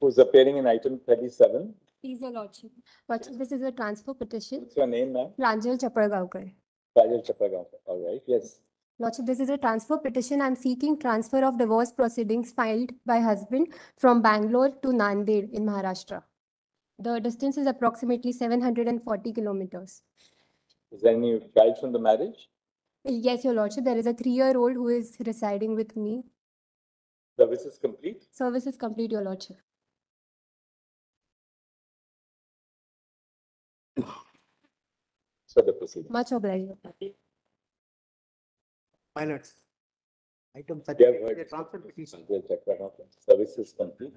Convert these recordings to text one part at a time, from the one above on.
Who's appearing in item thirty-seven? Please, your lordship. Lordship, this is a transfer petition. What's your name, ma'am? Pranjal Chapargaonkar. Rajal Chapragaonkar. All right, yes. Lordship, this is a transfer petition. I'm seeking transfer of divorce proceedings filed by husband from Bangalore to Nanded in Maharashtra. The distance is approximately seven hundred and forty kilometers. Is there any child from the marriage? Yes, your lordship, there is a three-year-old who is residing with me. Service is complete? Service is complete, your lordship. So the proceeding. Much obliged. Pilots. Item You have thirty, heard. a transfer petition Rajal Chapragaonkar. Service is complete.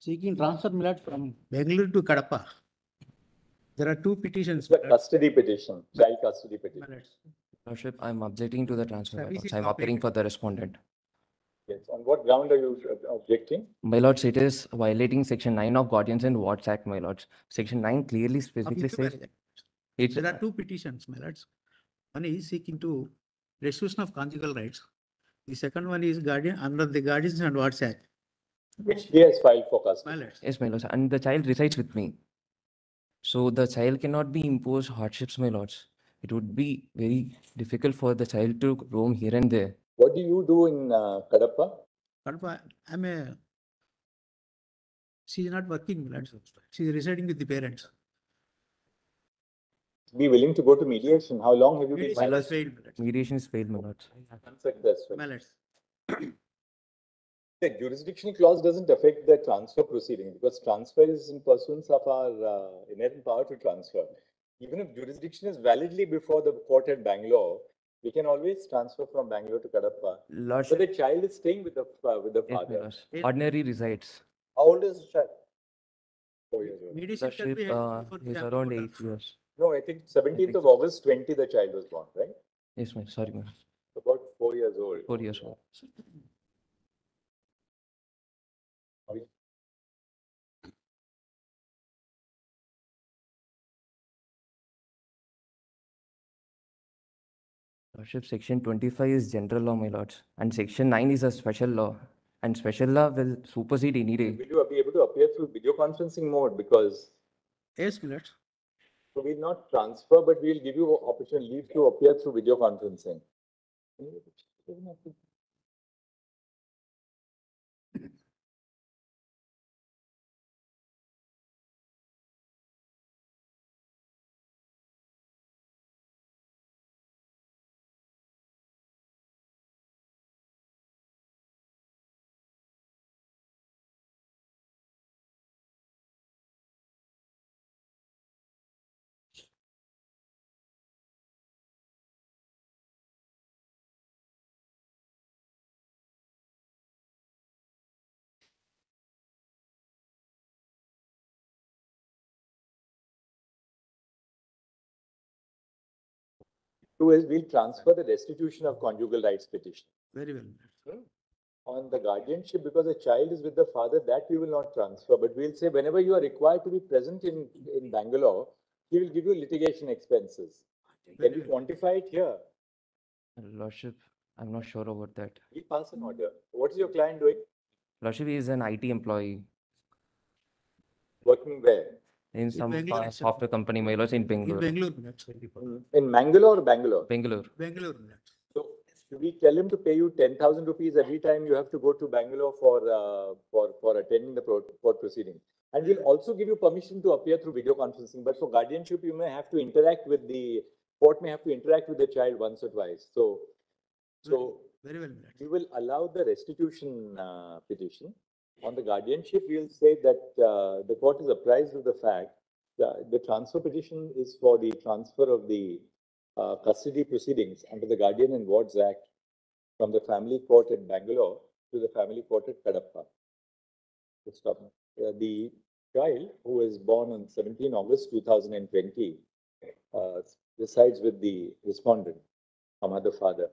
seeking transfer millet from Bangalore to Kadapa. There are two petitions. It's a custody petition, child custody petition. Pilots. Lordship, I'm objecting to the transfer. Service bylaws. is I'm appearing for the respondent. Yes. On what ground are you objecting? My lords, it is violating section nine of Guardians and Wards Act, my lords. Section nine clearly of specifically issue says it's, There are two petitions, my lords. One is seeking to restitution of conjugal rights. The second one is guardian, under the Guardians and Wards Act. Which he has filed for My custody. lords. yes, my lords, and the child resides with me. So the child cannot be imposed hardships, my lords. It would be very difficult for the child to roam here and there. What do you do in uh, Kadapa? Kadapa, I'm a, she is not working, my lords. She is residing with the parents. Be willing to go to mediation. How long have you been? Mediation lords, is failed, my lords. Mediation is failed, my lords. Unsuccessful. My lords. The jurisdiction clause doesn't affect the transfer proceeding because transfer is in pursuance of our uh, inherent power to transfer. Even if jurisdiction is validly before the court at Bangalore, we can always transfer from Bangalore to Kadapa. But Lordship, the child is staying with the, uh, with the yes, father. lords. Ordinary resides. How old is the child? Four years old. Mediation shall be uh, before is around eight years. No, I think seventeenth think of. August twenty, the child was born, right? Yes, ma'am. sorry, my, About four years old. four years old. Lordship, section twenty-five is general law, my lords, and section nine is a special law. And special law will supersede any day. Will you be able to appear through video conferencing mode? Because Yes, my lords. So we'll not transfer, but we'll give you opportunity leave to appear through video conferencing. Two is we'll transfer the restitution of conjugal rights petition. Very well. On the guardianship, because the child is with the father, that we will not transfer, but we'll say whenever you are required to be present in, in Bangalore, he will give you litigation expenses. Can you quantify it here? Lordship, I'm not sure about that. We pass an order. What is your client doing? Lordship is an IT employee Working where? In some Bangalore itself. software company, my lords, in In Bangalore. Bangalore, my. In Mangalore or Bangalore? Bangalore. Bangalore. So should we tell him to pay you ten thousand rupees every time you have to go to Bangalore for, uh, for, for attending the pro- court proceeding? And we'll also give you permission to appear through video conferencing, but for guardianship, you may have to interact with the, court may have to interact with the child once or twice. So, so Very well, my we will allow the restitution, uh, petition. On the guardianship, we'll say that, uh, the court is apprised of the fact that the transfer petition is for the transfer of the, uh, custody proceedings under the Guardian and Wards Act from the family court in Bangalore to the family court at Kadapa. Uh, the child who was born on seventeen August two thousand and twenty, uh, resides with the respondent, a mother, father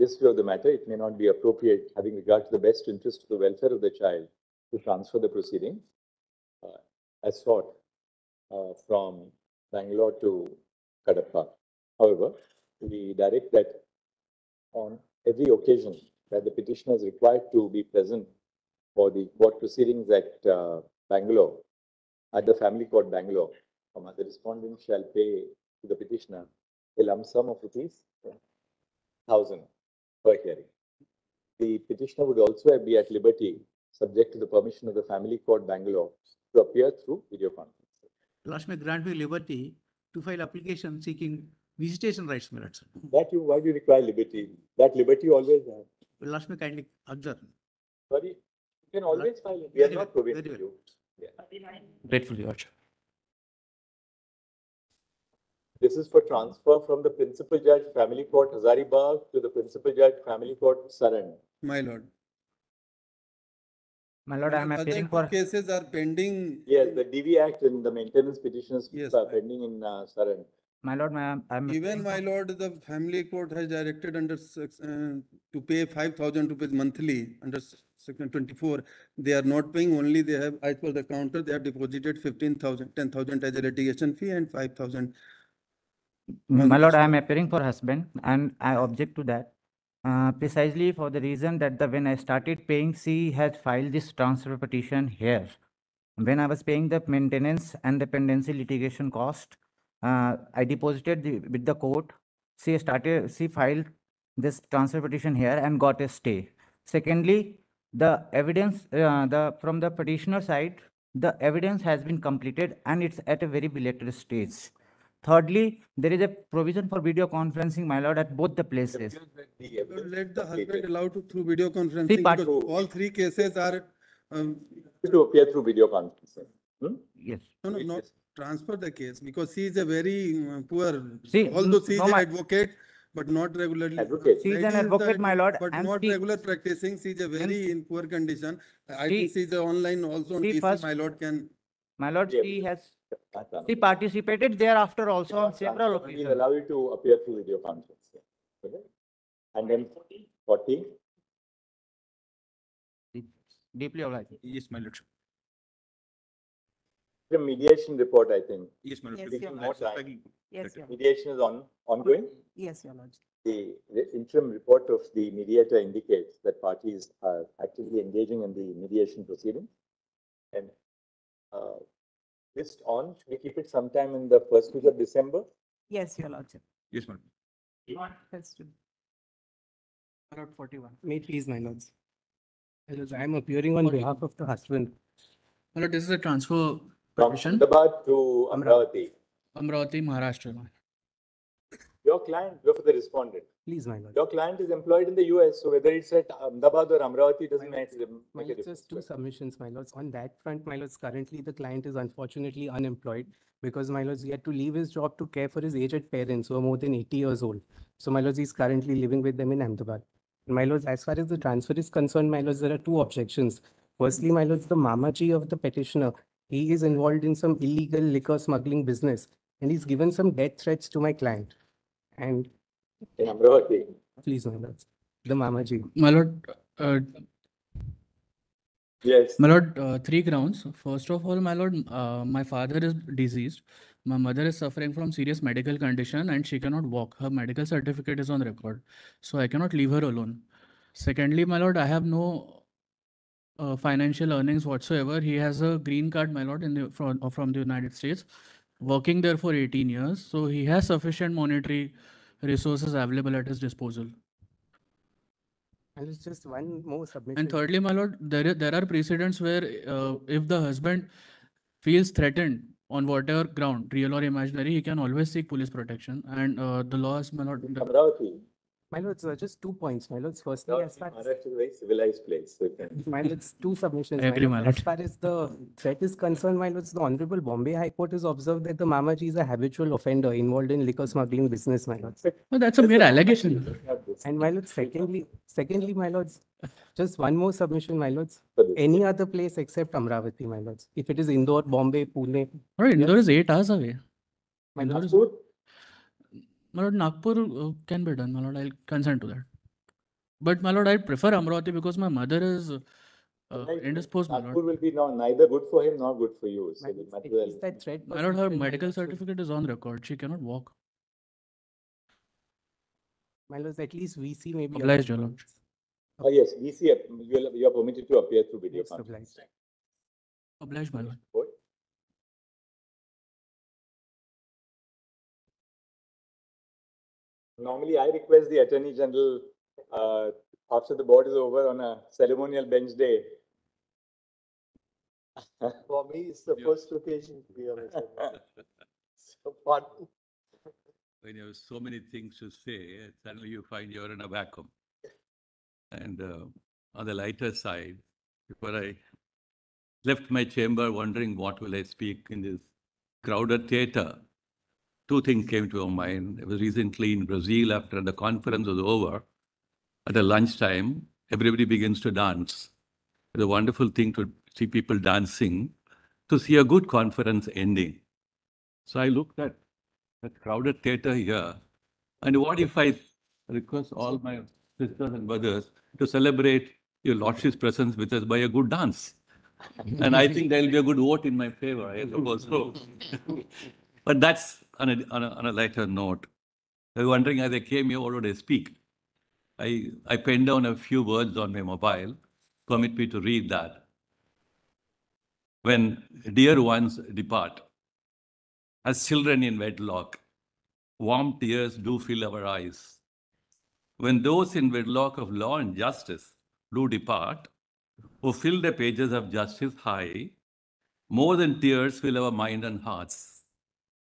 this view of the matter, it may not be appropriate, having regard to the best interest of the welfare of the child, to transfer the proceedings uh, as sought uh, from Bangalore to Kadapa. However, we direct that on every occasion that the petitioner is required to be present for the court proceedings at uh, Bangalore, at the family court Bangalore, the respondent shall pay to the petitioner a lump sum of rupees 1000 by hearing. The petitioner would also be at liberty, subject to the permission of the Family Court Bangalore, to appear through video conference. Last may grant me liberty to file application seeking visitation rights merits. That you, why do you require liberty? That liberty you always have. Well, Last may kindly observe. Sorry, you can always file. We are not prohibiting you. Yeah. Grateful, Your honour. This is for transfer from the principal judge, family court Hazaribagh to the principal judge, family court Saran. My lord. My lord, I am Other appearing for, Cases are pending. Yes, the DV Act and the maintenance petitions Yes, are pending in uh, Saran. my lord, I am, I am. Even my for- lord, the family court has directed under sec- uh, to pay five thousand rupees monthly under section twenty-four. They are not paying only, they have, as per the counter, they have deposited fifteen thousand, ten thousand as a litigation fee and five thousand. My lord, I am appearing for husband and I object to that. Uh, precisely for the reason that the, when I started paying, she had filed this transfer petition here. When I was paying the maintenance and dependency litigation cost, uh, I deposited the, with the court. She started, she filed this transfer petition here and got a stay. Secondly, the evidence, uh, the, from the petitioner side, the evidence has been completed and it's at a very belated stage. Thirdly, there is a provision for video conferencing, my lord, at both the places. Let the husband allow to through video conferencing part- because all three cases are, um, To appear through video conferencing. Hmm? Yes. no, no, not transfer the case because she is a very uh, poor, See, although she is no, an my- advocate, but not regularly. Advocate. She is Lady an the advocate, my advo- lord, But and not she- regular practicing, she is a very in poor condition. I She- think she is online also on she PC, first- my lord can. My lord, Yeah. she has, That's she participated thereafter also on several occasions. We'll allow you to appear through video conferencing. Okay? And then forty, Deeply obliged. Yes, my lordship. the mediation report, I think. Yes, my Yes, lordship. Your Taking more time. Yes, Your Mediation is on, ongoing. Yes, Your Lord. The the interim report of the mediator indicates that parties are actively engaging in the mediation proceeding. And uh, this on, should we keep it sometime in the first week of December? Yes, Your Lordship. Yes, madam. lord. That's true. Forty-one. May it please, my lords. Because I am appearing on behalf of the husband. Hello, this is a transfer From petition, Ahmedabad to Amravati. Amravati, Maharashtra. Your client, go for the respondent. Please, my lord. Your client is employed in the US, so whether it's at Ahmedabad or Amravati doesn't make My lords, just two submissions, my lords. On that front, my lords, currently the client is unfortunately unemployed because my lords, he had to leave his job to care for his aged parents who are more than eighty years old. So my lords, he's currently living with them in Ahmedabad. My lords, as far as the transfer is concerned, my lords, there are two objections. Firstly, my lords, the mamaji of the petitioner, he is involved in some illegal liquor smuggling business and he's given some death threats to my client. And In Amravati. please, my lords, the mamaji. My lord, uh, Yes. my lord, uh, three grounds. First of all, my lord, uh, my father is deceased. My mother is suffering from serious medical condition and she cannot walk. Her medical certificate is on record, so I cannot leave her alone. Secondly, my lord, I have no uh, financial earnings whatsoever. He has a green card, my lord, in the from from the United States, working there for 18 years, so he has sufficient monetary resources available at his disposal. And it's just one more submission. And thirdly, my lord, there is, there are precedents where uh, if the husband feels threatened on whatever ground, real or imaginary, he can always seek police protection. And uh, the laws, my lord, the- Amravati. My lords, uh, just two points, my lords. Firstly, Now, as far as, Maharashtra is a very civilized place. so you can- my lords, two submissions. I agree, my lords. As far as the threat is concerned, my lords, the Honorable Bombay High Court has observed that the Mamaji is a habitual offender involved in liquor smuggling business, my lords. No, that's a mere allegation. And my lords, secondly, secondly, my lords, just one more submission, my lords. Any other place except Amravati, my lords. If it is Indore, Bombay, Pune, My lord, Indore is eight hours away. my Indore lords, is, Nagpur? My lord, Nagpur uh, can be done, my lord, I'll consent to that. But my lord, I prefer Amravati because my mother is uh, Right. indisposed, my Nagpur lord. will be now neither good for him nor good for you. So my we lords, might at well. least that threat. My lord, her medical certificate is on record. She cannot walk. My lords, at least VC may be. Obliged, your allowed. lordship. Oh, yes, VC, ap- you are, permitted to appear through video Yes, conference. obliged. Obliged, my lord. Normally, I request the Attorney General, uh, after the board is over on a ceremonial bench day. For me, it's the first occasion to be on a seminar. So pardon. when you have so many things to say, and suddenly you find you're in a vacuum. And uh, on the lighter side, before I left my chamber wondering what will I speak in this crowded theater, two things came to my mind. I was recently in Brazil after the conference was over. At the lunchtime, everybody begins to dance. It's a wonderful thing to see people dancing, to see a good conference ending. So I looked at that crowded theater here. And what if I request all my sisters and brothers to celebrate your lordship's presence with us by a good dance? And I think there will be a good vote in my favor, I suppose so. But that's on a, on a, on a lighter note. I was wondering as I came here, what would I speak? I, I penned down a few words on my mobile. Permit me to read that. When dear ones depart, as children in wedlock, warm tears do fill our eyes. When those in wedlock of law and justice do depart, who fill the pages of justice high, more than tears fill our mind and hearts.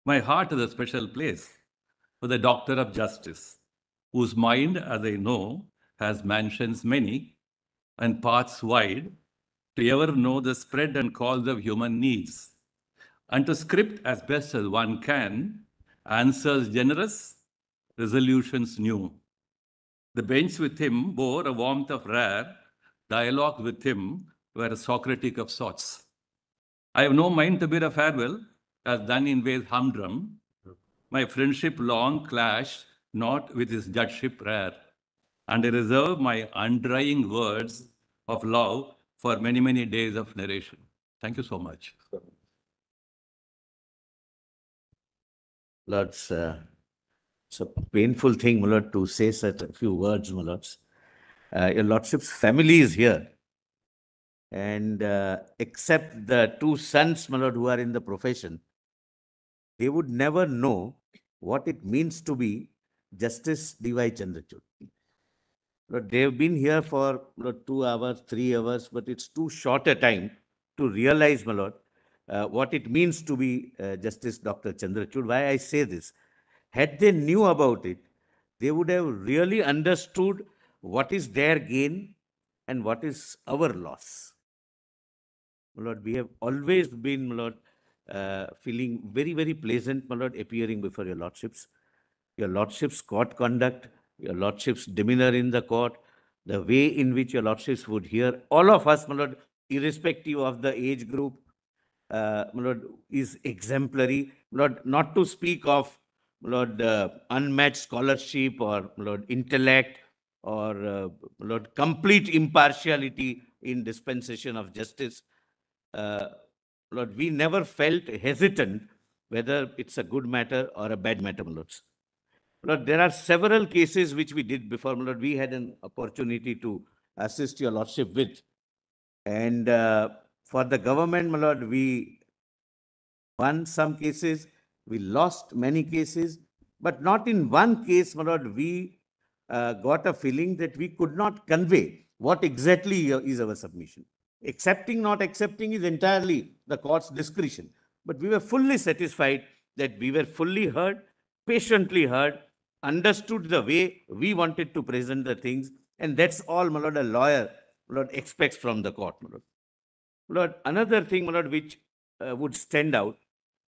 My heart is a special place for the doctor of justice, whose mind, as I know, has mansions many and paths wide to ever know the spread and cause of human needs and to script as best as one can answers generous, resolutions new. The bench with him bore a warmth of rare, dialogue with him were Socratic of sorts. I have no mind to bid a farewell, as done in ways humdrum. My friendship long clashed not with his judgeship rare, and I reserve my undrying words of love for many, many days of narration. Thank you so much. Lords, uh, it's a painful thing, my lord, to say such a few words, my lords. Uh, your lordship's family is here. And uh, except the two sons, my lord, who are in the profession, they would never know what it means to be Justice D.Y. Chandrachud. They've been here for two hours, three hours, but it's too short a time to realize, my lord, uh, what it means to be uh, Justice Dr. Chandrachud. Why I say this? Had they knew about it, they would have really understood what is their gain and what is our loss. My lord, we have always been, my lord, uh, feeling very, very pleasant, my lord, appearing before your lordships. Your lordship's court conduct, your lordship's demeanor in the court, the way in which your lordships would hear all of us, my lord, irrespective of the age group, uh, my lord, is exemplary. My lord, not to speak of my lord, uh, unmatched scholarship or my lord, intellect or uh, my lord, complete impartiality in dispensation of justice. Uh, Lord, we never felt hesitant whether it's a good matter or a bad matter, my. Lord, there are several cases which we did before, my lord. We had an opportunity to assist your lordship with. And uh, for the government, my lord, we won some cases, we lost many cases, but not in one case, my lord, we uh, got a feeling that we could not convey what exactly is our submission. Accepting, not accepting is entirely the court's discretion. But we were fully satisfied that we were fully heard, patiently heard, understood the way we wanted to present the things, and that's all, my lord, a lawyer, lord, expects from the court, lord. Lord, another thing, my lord, which uh, would stand out,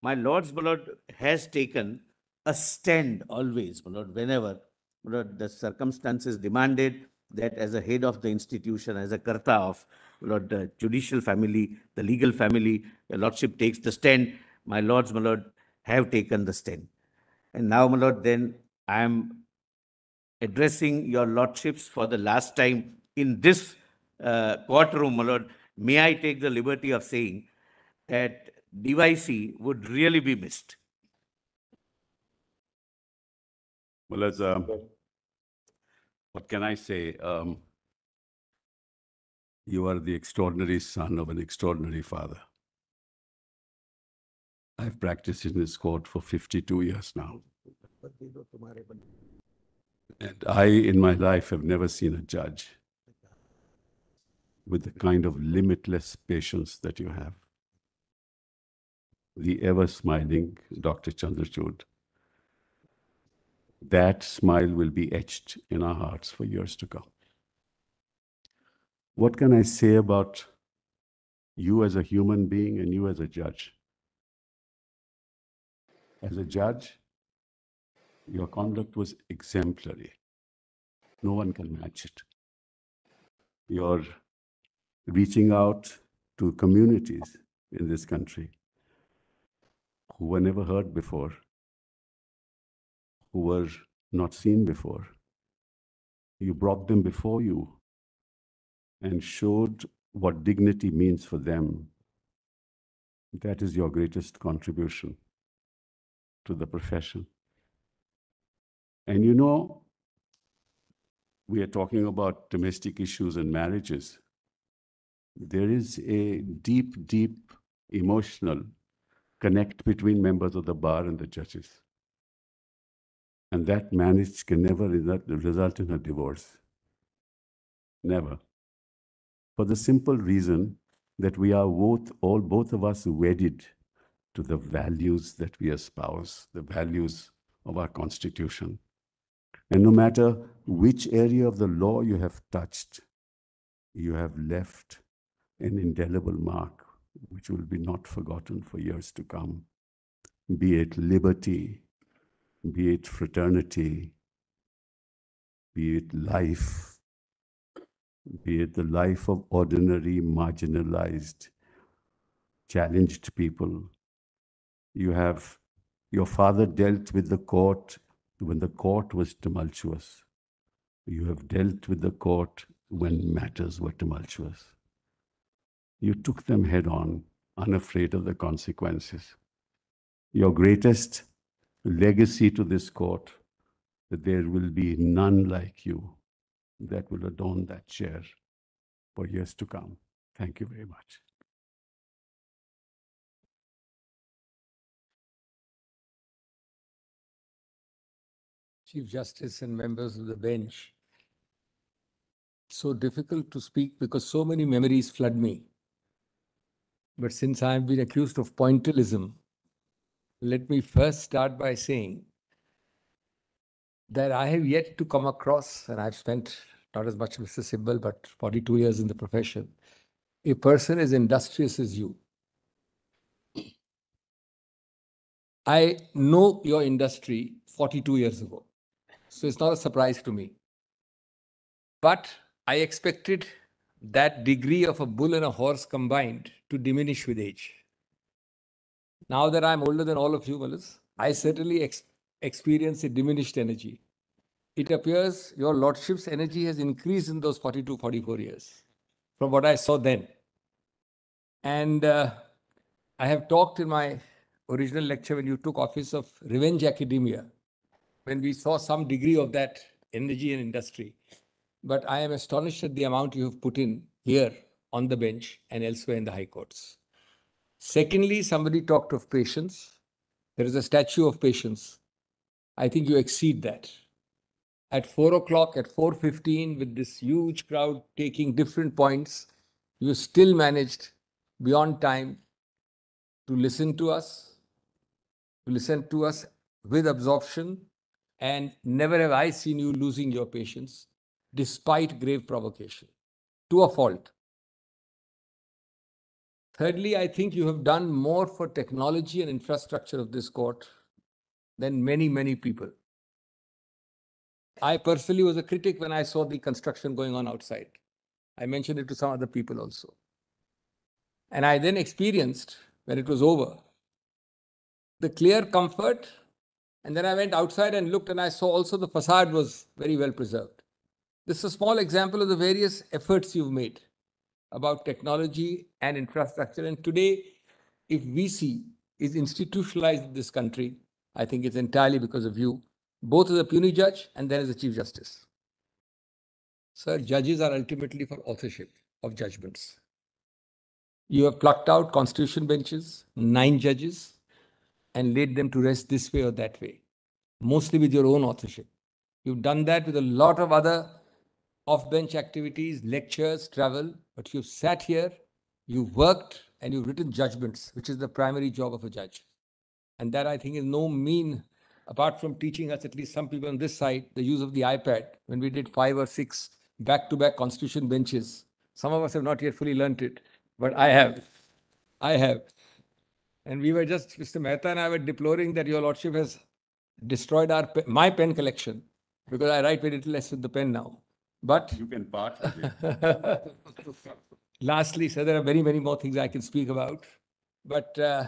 my lord's, lord, has taken a stand always, lord, whenever, lord, the circumstances demanded that as a head of the institution, as a karta of, lord, the judicial family, the legal family, your lordship takes the stand. My lords, my lord, have taken the stand. And now, my lord, then I am addressing your lordships for the last time in this uh, courtroom, my lord. May I take the liberty of saying that DYC would really be missed. Well, as, uh, what can I say? Um, you are the extraordinary son of an extraordinary father. I've practiced in this court for 52 years now. And I, in my life, have never seen a judge with the kind of limitless patience that you have. The ever smiling Dr. Chandrachud. That smile will be etched in our hearts for years to come. What can I say about you as a human being and you as a judge? As a judge, your conduct was exemplary. No one can match it. Your reaching out to communities in this country who were never heard before, who were not seen before. You brought them before you and showed what dignity means for them. That is your greatest contribution to the profession. And you know, we are talking about domestic issues and marriages. There is a deep, deep emotional connect between members of the bar and the judges. And that marriage can never result, in a divorce. Never. For the simple reason that we are both, all both of us wedded to the values that we espouse, the values of our constitution. And no matter which area of the law you have touched, you have left an indelible mark which will be not forgotten for years to come. Be it liberty, be it fraternity, be it life, be it the life of ordinary, marginalized, challenged people. You have, your father dealt with the court when the court was tumultuous. You have dealt with the court when matters were tumultuous. You took them head on, unafraid of the consequences. Your greatest legacy to this court, that there will be none like you that will adorn that chair for years to come. Thank you very much. Chief Justice and members of the bench. So difficult to speak because so many memories flood me. But since I have been accused of pointillism, let me first start by saying that I have yet to come across, and I've spent not as much as Mr. Sibal, but 42 years in the profession, a person as industrious as you. I know your industry 42 years ago, so it's not a surprise to me. But I expected that degree of a bull and a horse combined to diminish with age. Now that I'm older than all of you, Malas, I certainly ex- experience a diminished energy. It appears your lordship's energy has increased in those 42, 44 years from what I saw then. And uh, I have talked in my original lecture when you took office of revenge academia, when we saw some degree of that energy and industry. But I am astonished at the amount you have put in here on the bench and elsewhere in the high courts. Secondly, somebody talked of patience. There is a statue of patience. I think you exceed that. At four o'clock, at 4.15, with this huge crowd taking different points, you still managed beyond time to listen to us, to listen to us with absorption, and never have I seen you losing your patience despite grave provocation to a fault. Thirdly, I think you have done more for technology and infrastructure of this court than many, many people. I personally was a critic when I saw the construction going on outside. I mentioned it to some other people also. And I then experienced, when it was over, the clear comfort. And then I went outside and looked, and I saw also the facade was very well preserved. This is a small example of the various efforts you've made about technology and infrastructure. And today, if VC is institutionalized in this country, I think it's entirely because of you, both as a puisne judge and then as a Chief Justice. Sir, judges are ultimately for authorship of judgments. You have plucked out constitution benches, nine judges, and laid them to rest this way or that way, mostly with your own authorship. You've done that with a lot of other off-bench activities, lectures, travel, but you've sat here, you've worked, and you've written judgments, which is the primary job of a judge. And that I think is no mean, apart from teaching us, at least some people on this side, the use of the iPad, when we did five or six back-to-back constitution benches. Some of us have not yet fully learnt it, but I have. I have. And we were just, Mr. Mehta and I were deploring that your lordship has destroyed our, pe- my pen collection, because I write very little less with the pen now. But You can part. Lastly, sir, there are many, many more things I can speak about, but uh,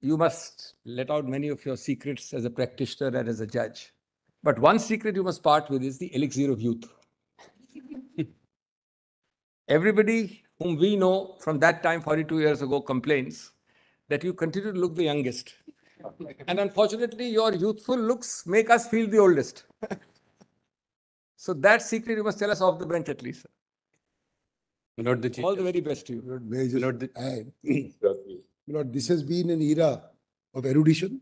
you must let out many of your secrets as a practitioner and as a judge. But one secret you must part with is the elixir of youth. Everybody whom we know from that time, 42 years ago, complains that you continue to look the youngest. And unfortunately, your youthful looks make us feel the oldest. So that secret you must tell us off the bench at least. sir. Lord the Chief All the very best to you. Lord, may I just Lord, this has been an era of erudition,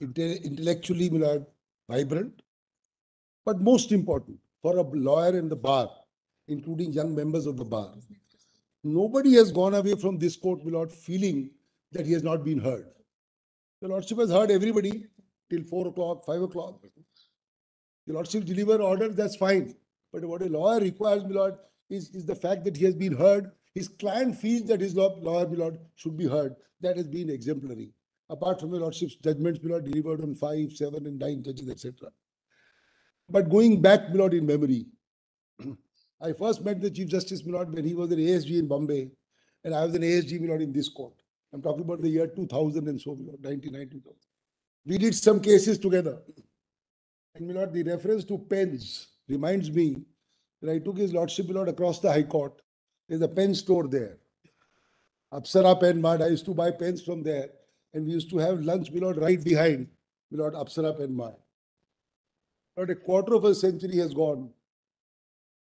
intellectually, vibrant, but most important for a lawyer in the bar, including young members of the bar. Nobody has gone away from this court, my Lord, feeling that he has not been heard. The Lordship has heard everybody till four o'clock, five o'clock. The Lordship deliver orders, that's fine. But what a lawyer requires, my Lord, is, is the fact that he has been heard. His client feels that his law- lawyer, my Lord, should be heard. That has been exemplary. Apart from the Lordship's judgments, my Lord, delivered on five, seven, and nine judges, etc. But going back, my Lord, in memory, I first met the Chief Justice, my Lord, when he was an ASG in Bombay, and I was an ASG, my Lord, in this court. I'm talking about the year 2000 and so, my Lord, 99, 2000. We did some cases together. And my lord, the reference to pens reminds me that I took his lordship, my lord, across the High Court. There's a pen store there. Apsara Pen Mart. I used to buy pens from there. And we used to have lunch, my lord, right behind, my lord, Apsara Pen Mart. Lord, a quarter of a century has gone.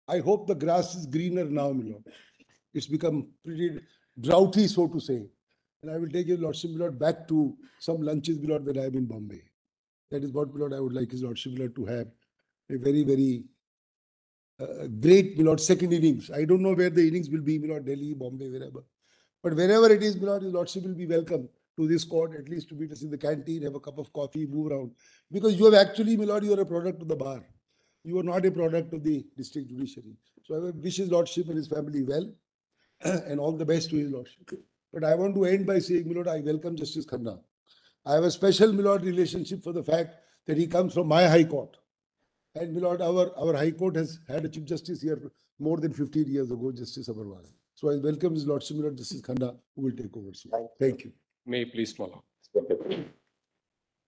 I hope the grass is greener now, my lord. It's become pretty droughty, so to say. And I will take your lordship, my lord, back to some lunches, my lord, when I'm in Bombay. That is what, my lord, I would like his lordship, my lord, to have a very, very uh, great, my lord, second innings. I don't know where the innings will be, my lord, Delhi, Bombay, wherever. But wherever it is, my lord, his lordship will be welcome to this court, at least to meet us in the canteen, have a cup of coffee, move around. Because you have actually, my lord, you are a product of the bar. You are not a product of the district judiciary. So I wish his lordship and his family well and all the best to his lordship. But I want to end by saying, my lord, I welcome Justice Khanna. I have a special, my lord, relationship for the fact that he comes from my high court. And my lord, our, our high court has had a chief justice here more than 15 years ago, Justice Agarwal. So I welcome his lordship, my lord, Justice Khanna, who will take over soon. Thank you. May I please follow.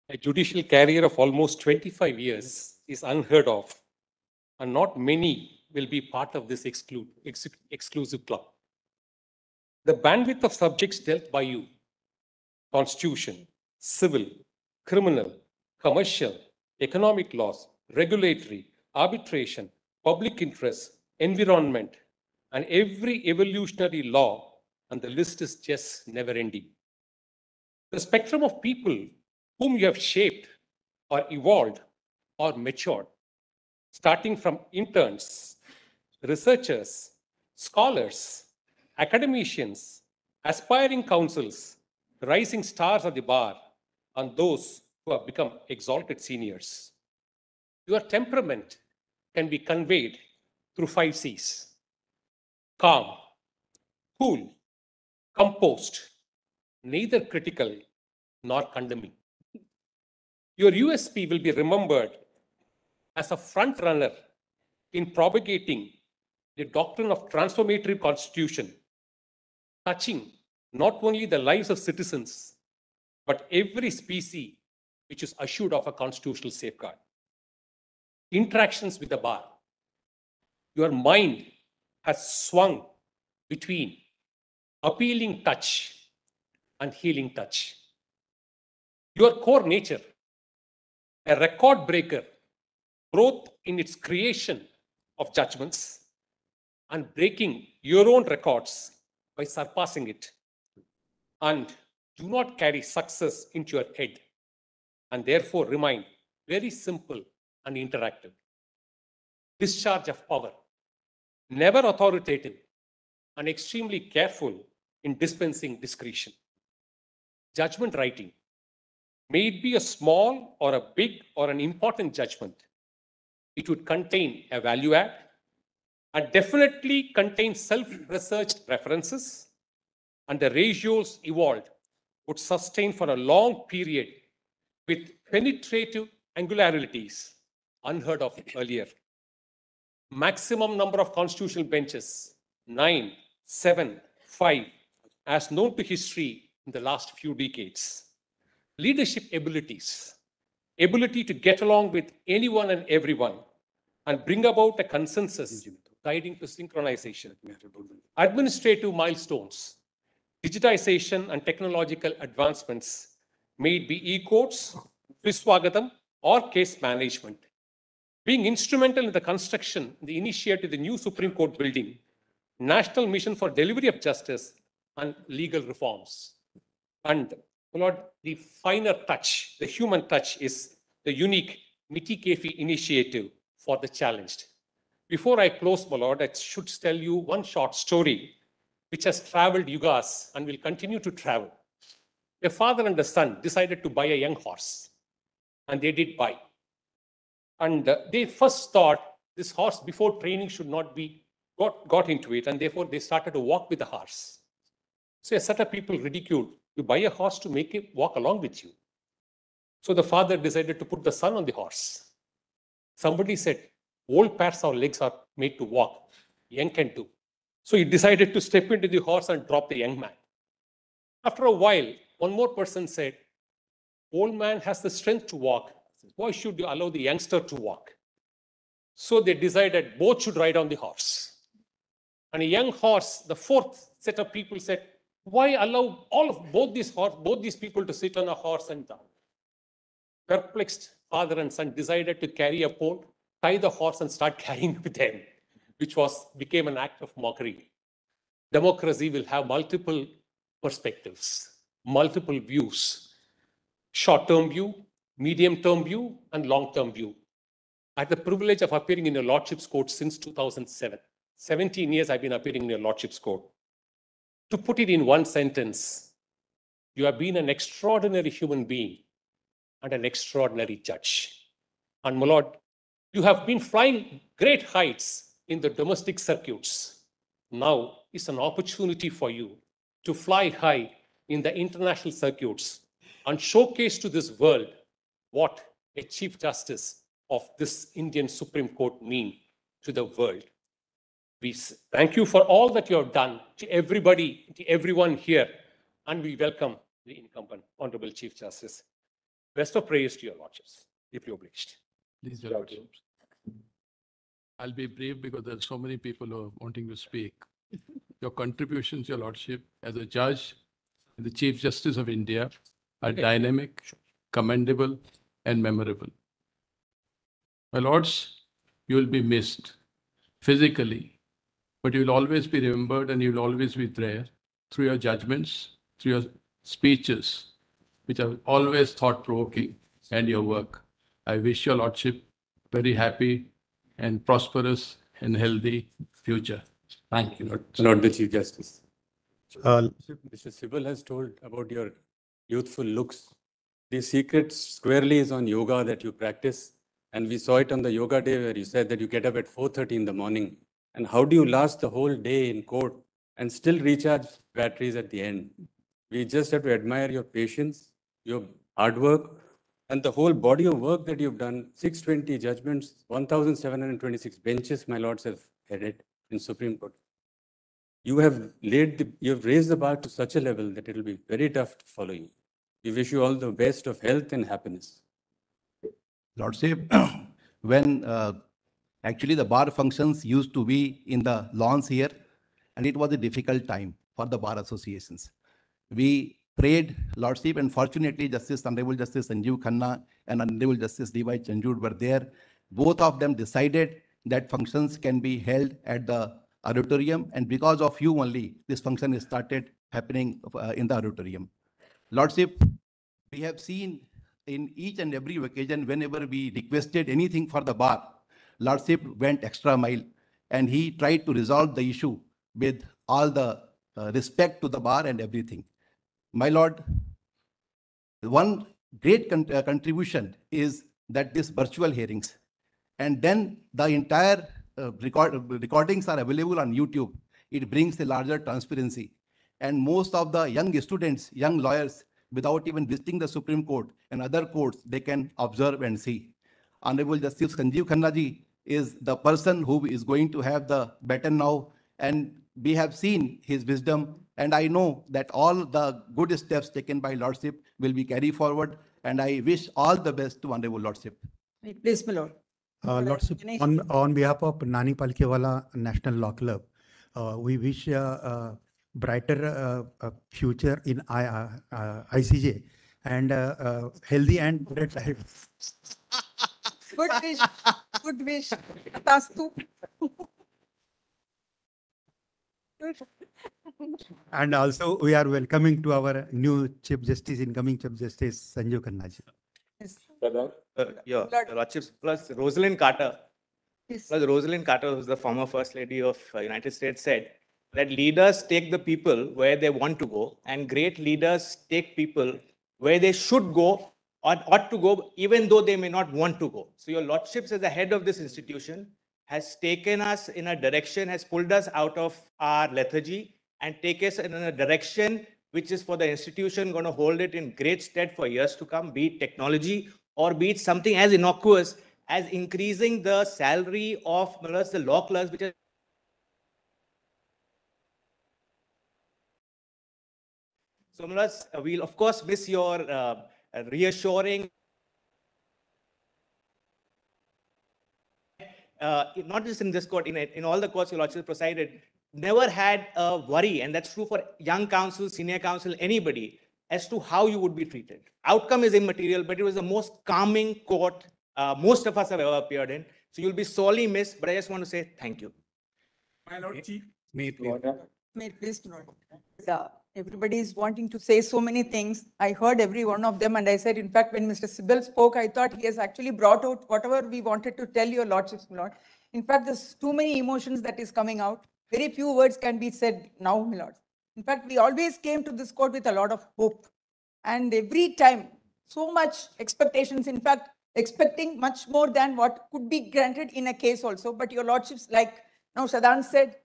A judicial career of almost 25 years is unheard of, and not many will be part of this exclude, ex- exclusive club. The bandwidth of subjects dealt by you, constitution, civil, criminal, commercial, economic laws, regulatory, arbitration, public interest, environment, and every evolutionary law, and the list is just never ending. The spectrum of people whom you have shaped or evolved or matured, starting from interns, researchers, scholars, academicians, aspiring counsels, rising stars of the bar, and those who have become exalted seniors. Your temperament can be conveyed through five C's calm, cool, composed, neither critical nor condemning. Your USP will be remembered as a front runner in propagating the doctrine of transformative constitution, touching not only the lives of citizens, but every species which is assured of a constitutional safeguard. Interactions with the bar. Your mind has swung between appealing touch and healing touch. Your core nature, a record breaker, both in its creation of judgments and breaking your own records by surpassing it. And do not carry success into your head and therefore remain very simple and interactive. Discharge of power, never authoritative and extremely careful in dispensing discretion. Judgment writing, may it be a small or a big or an important judgment, it would contain a value add and definitely contain self-researched references and the ratios evolved would sustain for a long period with penetrative angularities unheard of earlier. Maximum number of constitutional benches, nine, seven, five, as known to history in the last few decades. Leadership abilities, ability to get along with anyone and everyone and bring about a consensus guiding to synchronization. Administrative milestones, digitization and technological advancements, may it be e-courts, Viswagatam, or case management. Being instrumental in the construction, the initiative of the new Supreme Court building, National Mission for Delivery of Justice, and legal reforms. And Lord, the finer touch, the human touch is the unique Mitti Cafe initiative for the challenged. Before I close, my Lord, I should tell you one short story which has traveled yugas and will continue to travel. A father and a son decided to buy a young horse, and they did buy. And uh, they first thought this horse before training should not be got, got into it, and therefore they started to walk with the horse. So a set of people ridiculed, you buy a horse to make it walk along with you. So the father decided to put the son on the horse. Somebody said, old pairs of legs are made to walk, young can do. So he decided to step into the horse and drop the young man. After a while, one more person said, old man has the strength to walk. Why should you allow the youngster to walk? So they decided both should ride on the horse. And a young horse, the fourth set of people said, why allow all of both these horse, both these people to sit on a horse and down? Perplexed father and son decided to carry a pole, tie the horse and start carrying with them, which was became an act of mockery. Democracy will have multiple perspectives, multiple views, short-term view, medium-term view, and long-term view. I had the privilege of appearing in your Lordship's Court since 2007. 17 years I've been appearing in your Lordship's Court. To put it in one sentence, you have been an extraordinary human being and an extraordinary judge. And my Lord, you have been flying great heights in the domestic circuits. Now is an opportunity for you to fly high in the international circuits and showcase to this world what a Chief Justice of this Indian Supreme Court mean to the world. We thank you for all that you have done to everybody, to everyone here, and we welcome the incumbent Honorable Chief Justice. Best of praise to your lordships. Deeply obliged. Please, Your Lordship. I'll be brief because there are so many people who are wanting to speak. Your contributions, Your Lordship, as a judge and the Chief Justice of India are Okay. dynamic, commendable, and memorable. My lords, you will be missed physically, but you will always be remembered and you will always be there through your judgments, through your speeches, which are always thought provoking, and your work. I wish your lordship very happy and prosperous and healthy future. Thank you. Lord, Lord the Chief Justice. Uh, Mr. Sibal has told about your youthful looks. The secret squarely is on yoga that you practice. And we saw it on the yoga day where you said that you get up at 4.30 in the morning. And how do you last the whole day in court and still recharge batteries at the end? We just have to admire your patience, your hard work, and the whole body of work that you've done. 620 judgments, 1,726 benches, my lords have headed in Supreme Court you have laid the, you have raised the bar to such a level that it will be very tough to follow you. We wish you all the best of health and happiness. Lordship, when uh, actually the bar functions used to be in the lawns here, and it was a difficult time for the bar associations. We prayed Lordship, and fortunately, Justice Honorable Justice Sanjeev Khanna and Honorable Justice D.Y. Chandrachud were there. Both of them decided that functions can be held at the auditorium. And because of you only, this function is started happening uh, in the auditorium. Lordship, we have seen in each and every occasion, whenever we requested anything for the bar, Lordship went extra mile and he tried to resolve the issue with all the uh, respect to the bar and everything. My lord, one great con- uh, contribution is that this virtual hearings and then the entire uh, record, recordings are available on YouTube. It brings a larger transparency. And most of the young students, young lawyers, without even visiting the Supreme Court and other courts, they can observe and see. Honorable Justice Sanjeev Khanna ji is the person who is going to have the baton now. And we have seen his wisdom. And I know that all the good steps taken by Lordship will be carried forward. And I wish all the best to Honorable Lordship. Please, my lord. Uh, Lordship, on, on behalf of Nani Palkhivala National Law Club, uh, we wish a, a brighter uh, uh, future in I, uh, uh, ICJ and uh, uh, healthy and great life. Good wish, good wish. Tastu. And also, we are welcoming to our new Chief Justice, incoming Chief Justice Sanjeev Khanna Yes. Uh, yeah, Lordships, plus Rosalynn Carter, Yes. plus Rosalynn Carter, who's the former First Lady of uh, United States, said that leaders take the people where they want to go, and great leaders take people where they should go or ought to go, even though they may not want to go. So your Lordships, as the head of this institution, has taken us in a direction, has pulled us out of our lethargy and take us in a direction which is for the institution going to hold it in great stead for years to come, be it technology or be it something as innocuous as increasing the salary of the law clerks, which are So Mullahs, uh, we'll of course miss your uh, uh, reassuring uh, not just in this court, in, in all the courts your lordship presided, never had a worry, and that's true for young counsel, senior counsel, anybody, as to how you would be treated. Outcome is immaterial, but it was the most calming court uh, most of us have ever appeared in. So you'll be sorely missed, but I just want to say thank you. My lord chief. May May it please to Lord. Yeah, everybody is wanting to say so many things. I heard every one of them and I said, in fact, when Mr. Sibal spoke, I thought he has actually brought out whatever we wanted to tell your lordships, my lord. In fact, there's too many emotions that is coming out. Very few words can be said now, my lord. In fact, we always came to this court with a lot of hope. And every time, so much expectations, in fact, expecting much more than what could be granted in a case also. But your lordships, like now Sadan said,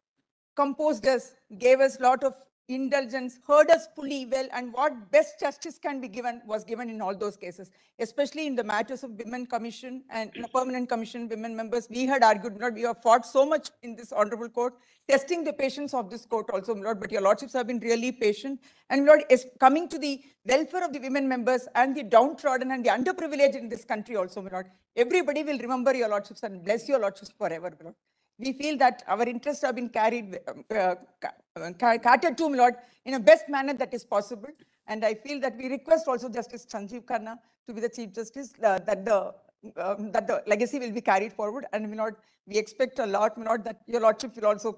composed us, gave us lot of indulgence, heard us fully well, and what best justice can be given was given in all those cases, especially in the matters of women commission and permanent commission, women members. We had argued, Lord, we have fought so much in this honorable court, testing the patience of this court also, Lord, but your lordships have been really patient. And Lord, is coming to the welfare of the women members and the downtrodden and the underprivileged in this country also, Lord. Everybody will remember your lordships and bless your lordships forever, Lord we feel that our interests have been carried, um, uh, catered to, my Lord, in a best manner that is possible. And I feel that we request also Justice Sanjeev Khanna to be the Chief Justice, uh, that the um, that the legacy will be carried forward. And my Lord, we expect a lot, Lord, that your Lordship will also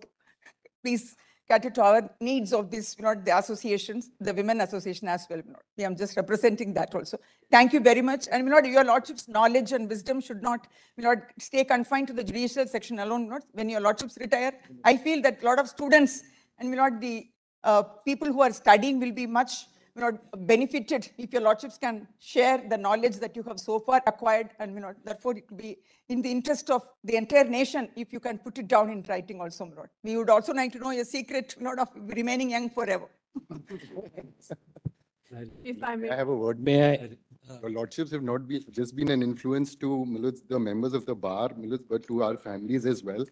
please cater to our needs of this, know, the associations, the women association as well. Lord. We are just representing that also. Thank you very much. And my Lord, your Lordship's knowledge and wisdom should not, my Lord, stay confined to the judicial section alone. my Lord. When your Lordships retire, I feel that a lot of students and my Lord, the uh, people who are studying will be much you know, benefited if your lordships can share the knowledge that you have so far acquired and you know, therefore it will be in the interest of the entire nation if you can put it down in writing also, my lord. We would also like to know your secret, not of remaining young forever. If I may. I have a word. May I? Uh. Your lordships have not been, just been an influence to the members of the bar, Milods, but to our families as well.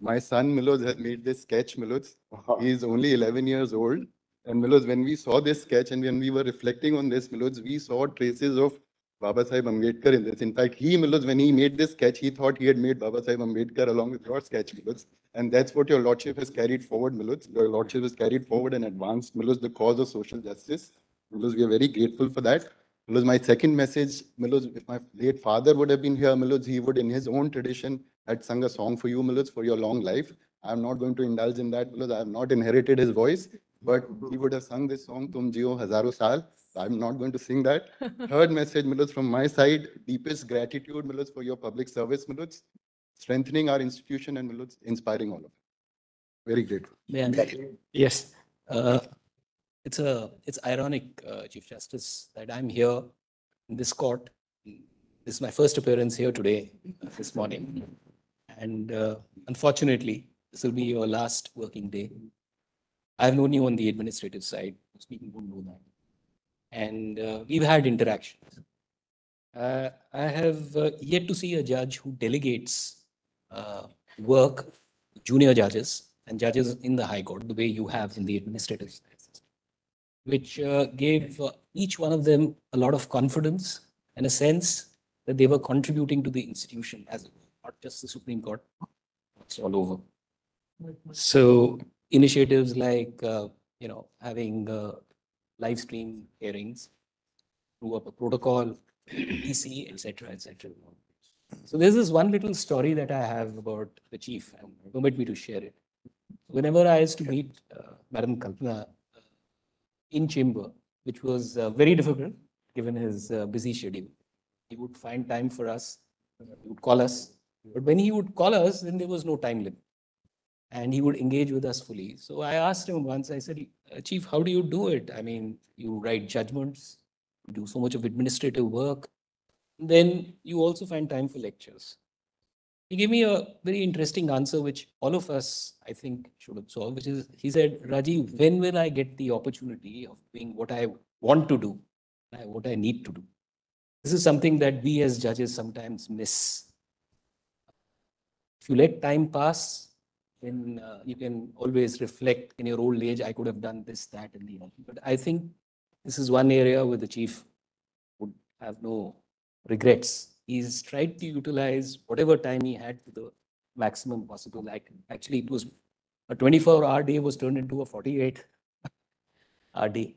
My son Milods has made this sketch, Milods. Uh-huh. He is only 11 years old. And Milods, when we saw this sketch and when we were reflecting on this, Milods, we saw traces of Baba Sahib Ambedkar in this. In fact, he, Milods, when he made this sketch, he thought he had made Baba Sahib Ambedkar along with your sketch, Milods. And that's what your lordship has carried forward, Milods. Your lordship has carried forward and advanced, Milods, the cause of social justice. Milods, we are very grateful for that. Miloj, my second message, Miloj, if my late father would have been here, Miloj, he would in his own tradition had sung a song for you, Miloj, for your long life. I'm not going to indulge in that because I have not inherited his voice, but he would have sung this song, Tum Jio Hazaro Saal. I'm not going to sing that. Third message, Miloj, from my side, deepest gratitude, Miloj, for your public service, Miloj, strengthening our institution and Miloj, inspiring all of us. Very grateful. Yeah. Yes. Uh, It's a, it's ironic, uh, Chief Justice, that I'm here in this court. This is my first appearance here today, uh, this morning. And uh, unfortunately, this will be your last working day. I've known you on the administrative side, most people don't know that. And uh, we've had interactions. Uh, I have uh, yet to see a judge who delegates work, junior judges and judges in the High Court, the way you have in the administrative side which uh, gave uh, each one of them a lot of confidence and a sense that they were contributing to the institution as a whole, not just the Supreme Court, it's all over. So initiatives like, uh, you know, having uh, live stream hearings through a protocol, PC, etc., etc. So this one little story that I have about the chief, and permit me to share it. Whenever I used to meet uh, Madam Kalpana in chamber, which was uh, very difficult given his uh, busy schedule. He would find time for us, he would call us, but when he would call us, then there was no time limit. And he would engage with us fully. So I asked him once, I said, "Uh, Chief, how do you do it? I mean, you write judgments, you do so much of administrative work, then you also find time for lectures. He gave me a very interesting answer, which all of us, I think, should absorb, which is he said, Rajiv, when will I get the opportunity of doing what I want to do, what I need to do? This is something that we as judges sometimes miss. If you let time pass, then uh, you can always reflect in your old age, I could have done this, that, and the other. But I think this is one area where the chief would have no regrets he's tried to utilize whatever time he had to the maximum possible. Like actually, it was a 24-hour day was turned into a 48-hour day.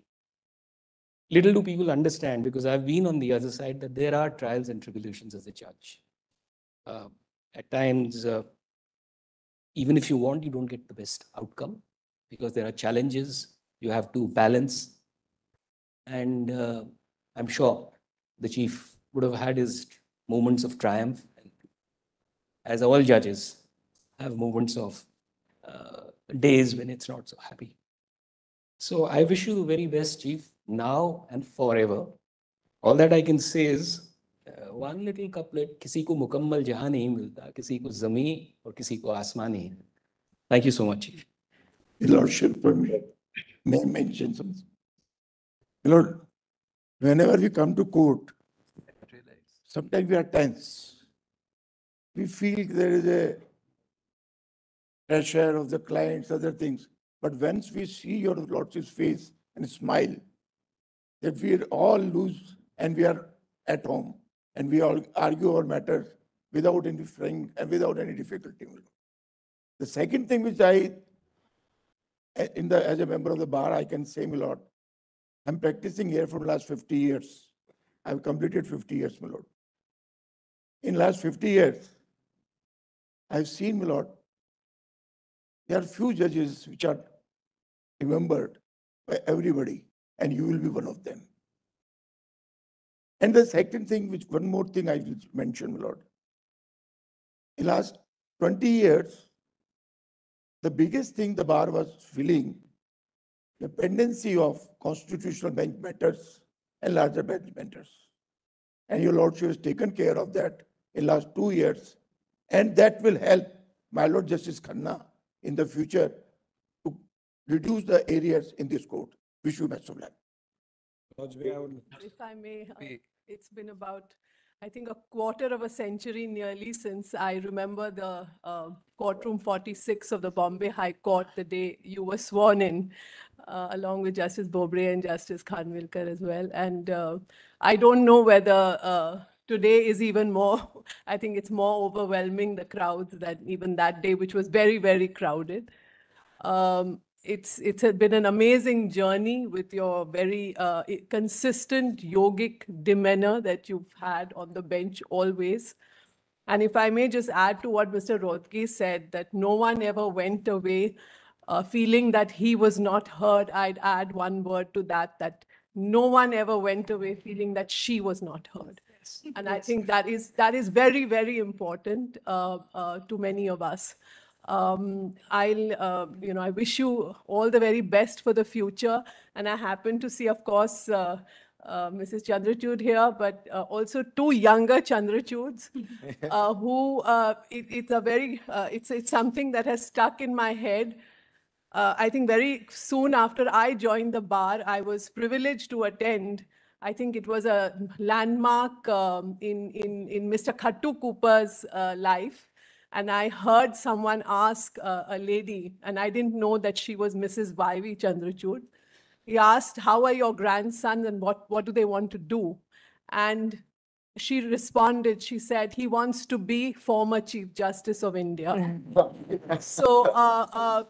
Little do people understand because I've been on the other side that there are trials and tribulations as a judge. Uh, at times, uh, even if you want, you don't get the best outcome because there are challenges you have to balance. And uh, I'm sure the chief would have had his moments of triumph, as all judges have moments of uh, days when it's not so happy. So I wish you the very best, Chief, now and forever. All that I can say is uh, one little couplet, किसी को मुकम्मल जहां नहीं मिलता, किसी को जमी और किसी को आसमान नहीं. Thank you so much, Chief. Your Lordship, permit- may I mention something? My Lord, whenever we come to court, sometimes we are tense. We feel there is a pressure of the clients, other things. But once we see your lordship's face and smile, that we all lose and we are at home and we all argue our matters without any fraying and without any difficulty. The second thing which I, eh, in the, as a member of the bar, I can say, my lord, I'm practicing here for the last 50 years. I've completed 50 years, my lord. In last 50 years, I've seen, my lord, there are few judges which are remembered by everybody, and you will be one of them. And the second thing, which one more thing I will mention, my lord. In last 20 years, the biggest thing the bar was feeling, the pendency of constitutional bench matters and larger bench matters. And your lordship has taken care of that in last two years. And that will help my Lord Justice Khanna in the future to reduce the areas in this court. Wish you best of luck. If I may, uh, it's been about, I think, a quarter of a century nearly since I remember the uh, courtroom 46 of the Bombay High Court, the day you were sworn in, uh, along with Justice Bobde and Justice Khanwilkar as well. And uh, I don't know whether uh, today is even more, I think it's more overwhelming, the crowds, than even that day, which was very, very crowded. Um, it's it's been an amazing journey with your very uh, consistent yogic demeanor that you've had on the bench always. And if I may just add to what Mr. Rodke said, that no one ever went away uh, feeling that he was not heard. I'd add one word to that, that no one ever went away feeling that she was not heard. And I think that is, that is very, very important uh, uh, to many of us. Um, I'll, uh, you know, I wish you all the very best for the future. And I happen to see, of course, uh, uh, Mrs. Chandrachud here, but uh, also two younger Chandrachuds uh, who, uh, it, it's a very, uh, it's, it's something that has stuck in my head. Uh, I think very soon after I joined the bar, I was privileged to attend. I think it was a landmark um, in, in, in Mr. Khattu Cooper's uh, life. And I heard someone ask uh, a lady, and I didn't know that she was Mrs. Vaivy Chandrachud. He asked, How are your grandsons and what, what do they want to do? And she responded, she said, He wants to be former Chief Justice of India. So, uh, uh,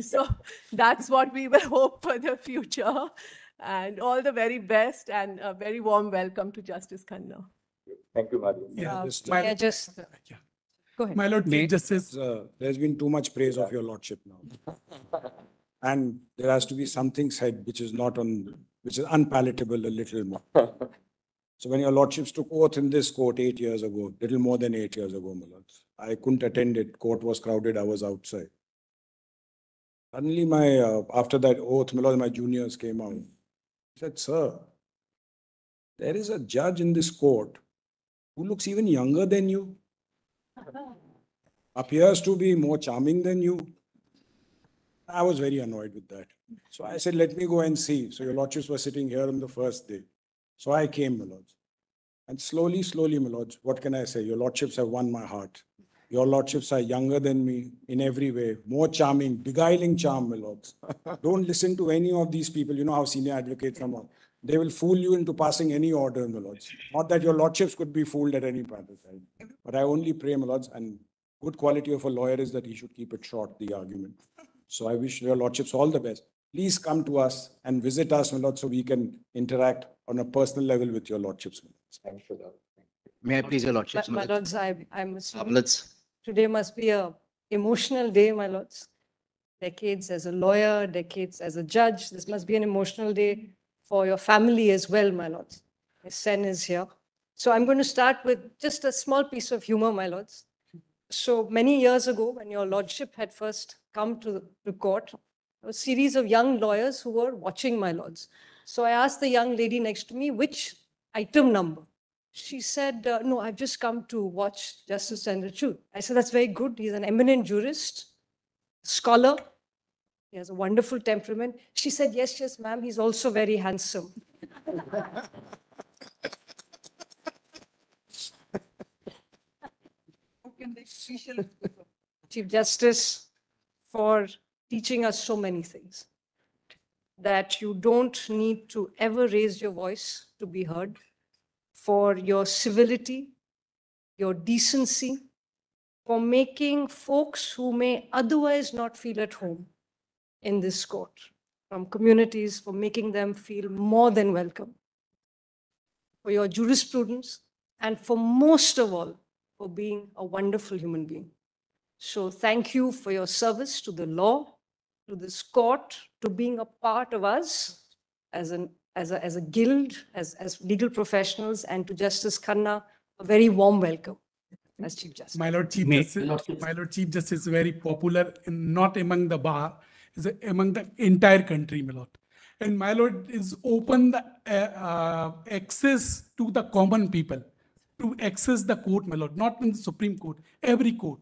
so that's what we will hope for the future. And all the very best and a very warm welcome to Justice Khanna. Thank you, Madam. Yeah, Uh, just, may I uh, just- yeah. Go ahead. My Lord May- Chief Justice, uh, there's been too much praise of your lordship now. And there has to be something said which is not on, which is unpalatable a little more. So when your lordships took oath in this court eight years ago, little more than eight years ago, my lords, I couldn't attend it. Court was crowded. I was outside. Suddenly my, uh, after that oath, my lord, my juniors came out. Said, sir, there is a judge in this court who looks even younger than you, appears to be more charming than you. I was very annoyed with that. So I said, let me go and see. So your lordships were sitting here on the first day. So I came, my lords. And slowly, slowly, my lords, what can I say? Your lordships have won my heart. Your lordships are younger than me in every way, more charming, beguiling charm, my lords. Don't listen to any of these people. You know how senior advocates come on. They will fool you into passing any order, my lords. Not that your lordships could be fooled at any point of time. But I only pray, my lords, and good quality of a lawyer is that he should keep it short, the argument. So I wish your lordships all the best. Please come to us and visit us, my lord, so we can interact on a personal level with your lordships. my lords. Thanks for that. May I please your My lordships? my lords, I, I'm assuming Tablets. Today must be a emotional day, my lords. Decades as a lawyer, decades as a judge, this must be an emotional day for your family as well, my lords. Miss Sen is here. So I'm going to start with just a small piece of humor, my lords. So many years ago, when your lordship had first come to the court, a series of young lawyers who were watching my lords. So I asked the young lady next to me, which item number? She said, uh, no, I've just come to watch Justice Chandrachud. I said, that's very good. He's an eminent jurist, scholar. He has a wonderful temperament. She said, yes, yes, ma'am, he's also very handsome. Chief Justice, for teaching us so many things. That you don't need to ever raise your voice to be heard, for your civility, your decency, for making folks who may otherwise not feel at home in this court, from communities, for making them feel more than welcome, for your jurisprudence, and for most of all, for being a wonderful human being. So thank you for your service to the law, to this court, to being a part of us as an as a, as a guild, as, as legal professionals, and to Justice Khanna, a very warm welcome as Chief Justice. My Lord Chief May- Justice, my Lord Chief Justice is very popular, in, not among the bar, is among the entire country, my Lord. And my Lord is open the uh, uh, access to the common people, to access the court, my Lord, not in the Supreme Court, every court.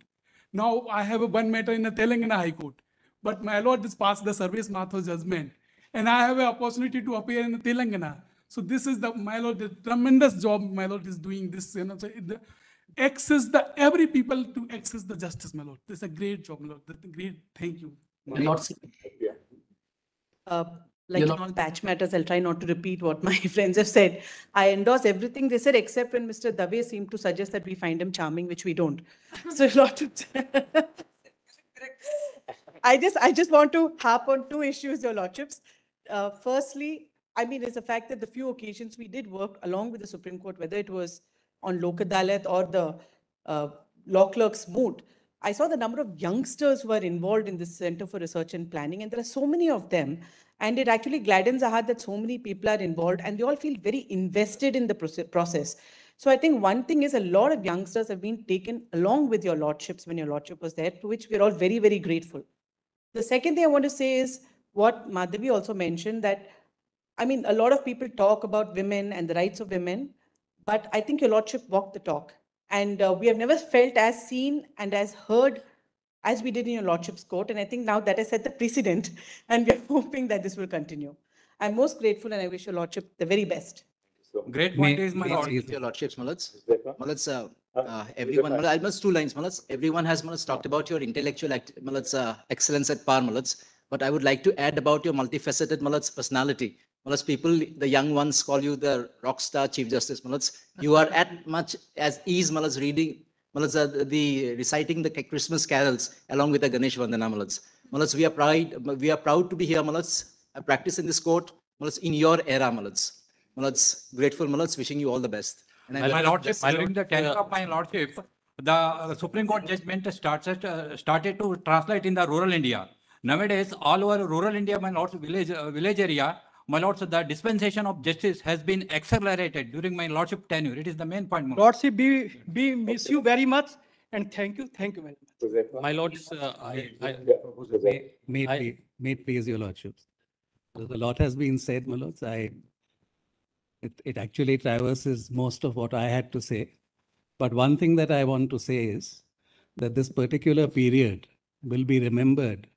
Now I have a one matter in the Telangana High Court, but my Lord has passed the service Mathur judgment, and I have an opportunity to appear in Telangana. So this is the my Lord, the tremendous job my Lord is doing this. You know, so it- the, access the every people to access the justice, my Lord. This is a great job, my Lord. That's great. Thank you. My lords, Uh, Like Your in Lord- all batch matters, I'll try not to repeat what my friends have said. I endorse everything they said, except when Mr. Dave seemed to suggest that we find him charming, which we don't. So a lot of. I just, I just want to harp on two issues, your lordships. Uh, firstly, I mean, it's the fact that the few occasions we did work along with the Supreme Court, whether it was on Lok Adalat or the uh, law clerk's moot, I saw the number of youngsters who are involved in this Center for Research and Planning, and there are so many of them. And it actually gladdens our heart that so many people are involved and they all feel very invested in the process. So I think one thing is a lot of youngsters have been taken along with your lordships when your lordship was there, to which we're all very, very grateful. The second thing I want to say is what Madhavi also mentioned that, I mean, a lot of people talk about women and the rights of women, but I think your lordship walked the talk. And uh, we have never felt as seen and as heard as we did in your lordship's court. And I think now that has set the precedent, and we're hoping that this will continue. I'm most grateful and I wish your lordship the very best. Great May- point is, my may I lord. please- Your lordships, Malads. Zephyr? Malads, uh, Uh, uh, everyone, Zephyr. Malad, almost two lines, Malads. Everyone has, Malads, talked about your intellectual, act- Malads, uh, excellence at par, Malads. But I would like to add about your multifaceted, Malads, personality. Malads, people, the young ones call you the rock star chief justice, Malads. You are at much as ease, Malads, reading, Malads, uh, the reciting the Christmas carols along with the Ganesh Vandana, Malads. Malads, we are proud, we are proud to be here, Malads. I practice in this court, Malads, in your era, Malads. Malads, grateful, Malads, wishing you all the best. And I My welcome lordship, this- during the tenure of my lordship, the uh, Supreme Court judgment started, uh, started to translate in the rural India. Nowadays, all over rural India, my lords, village, uh, village area, my lords, the dispensation of justice has been accelerated during my lordship tenure. It is the main point. my. Lordship, we, we miss you very much and thank you, thank you very much. My lords, uh, I, I, Yeah, Zephyr. May, may, I- please- may it please your lordships. There's A lot has been said, my lords. I, it, it actually traverses most of what I had to say. But one thing that I want to say is that this particular period will be remembered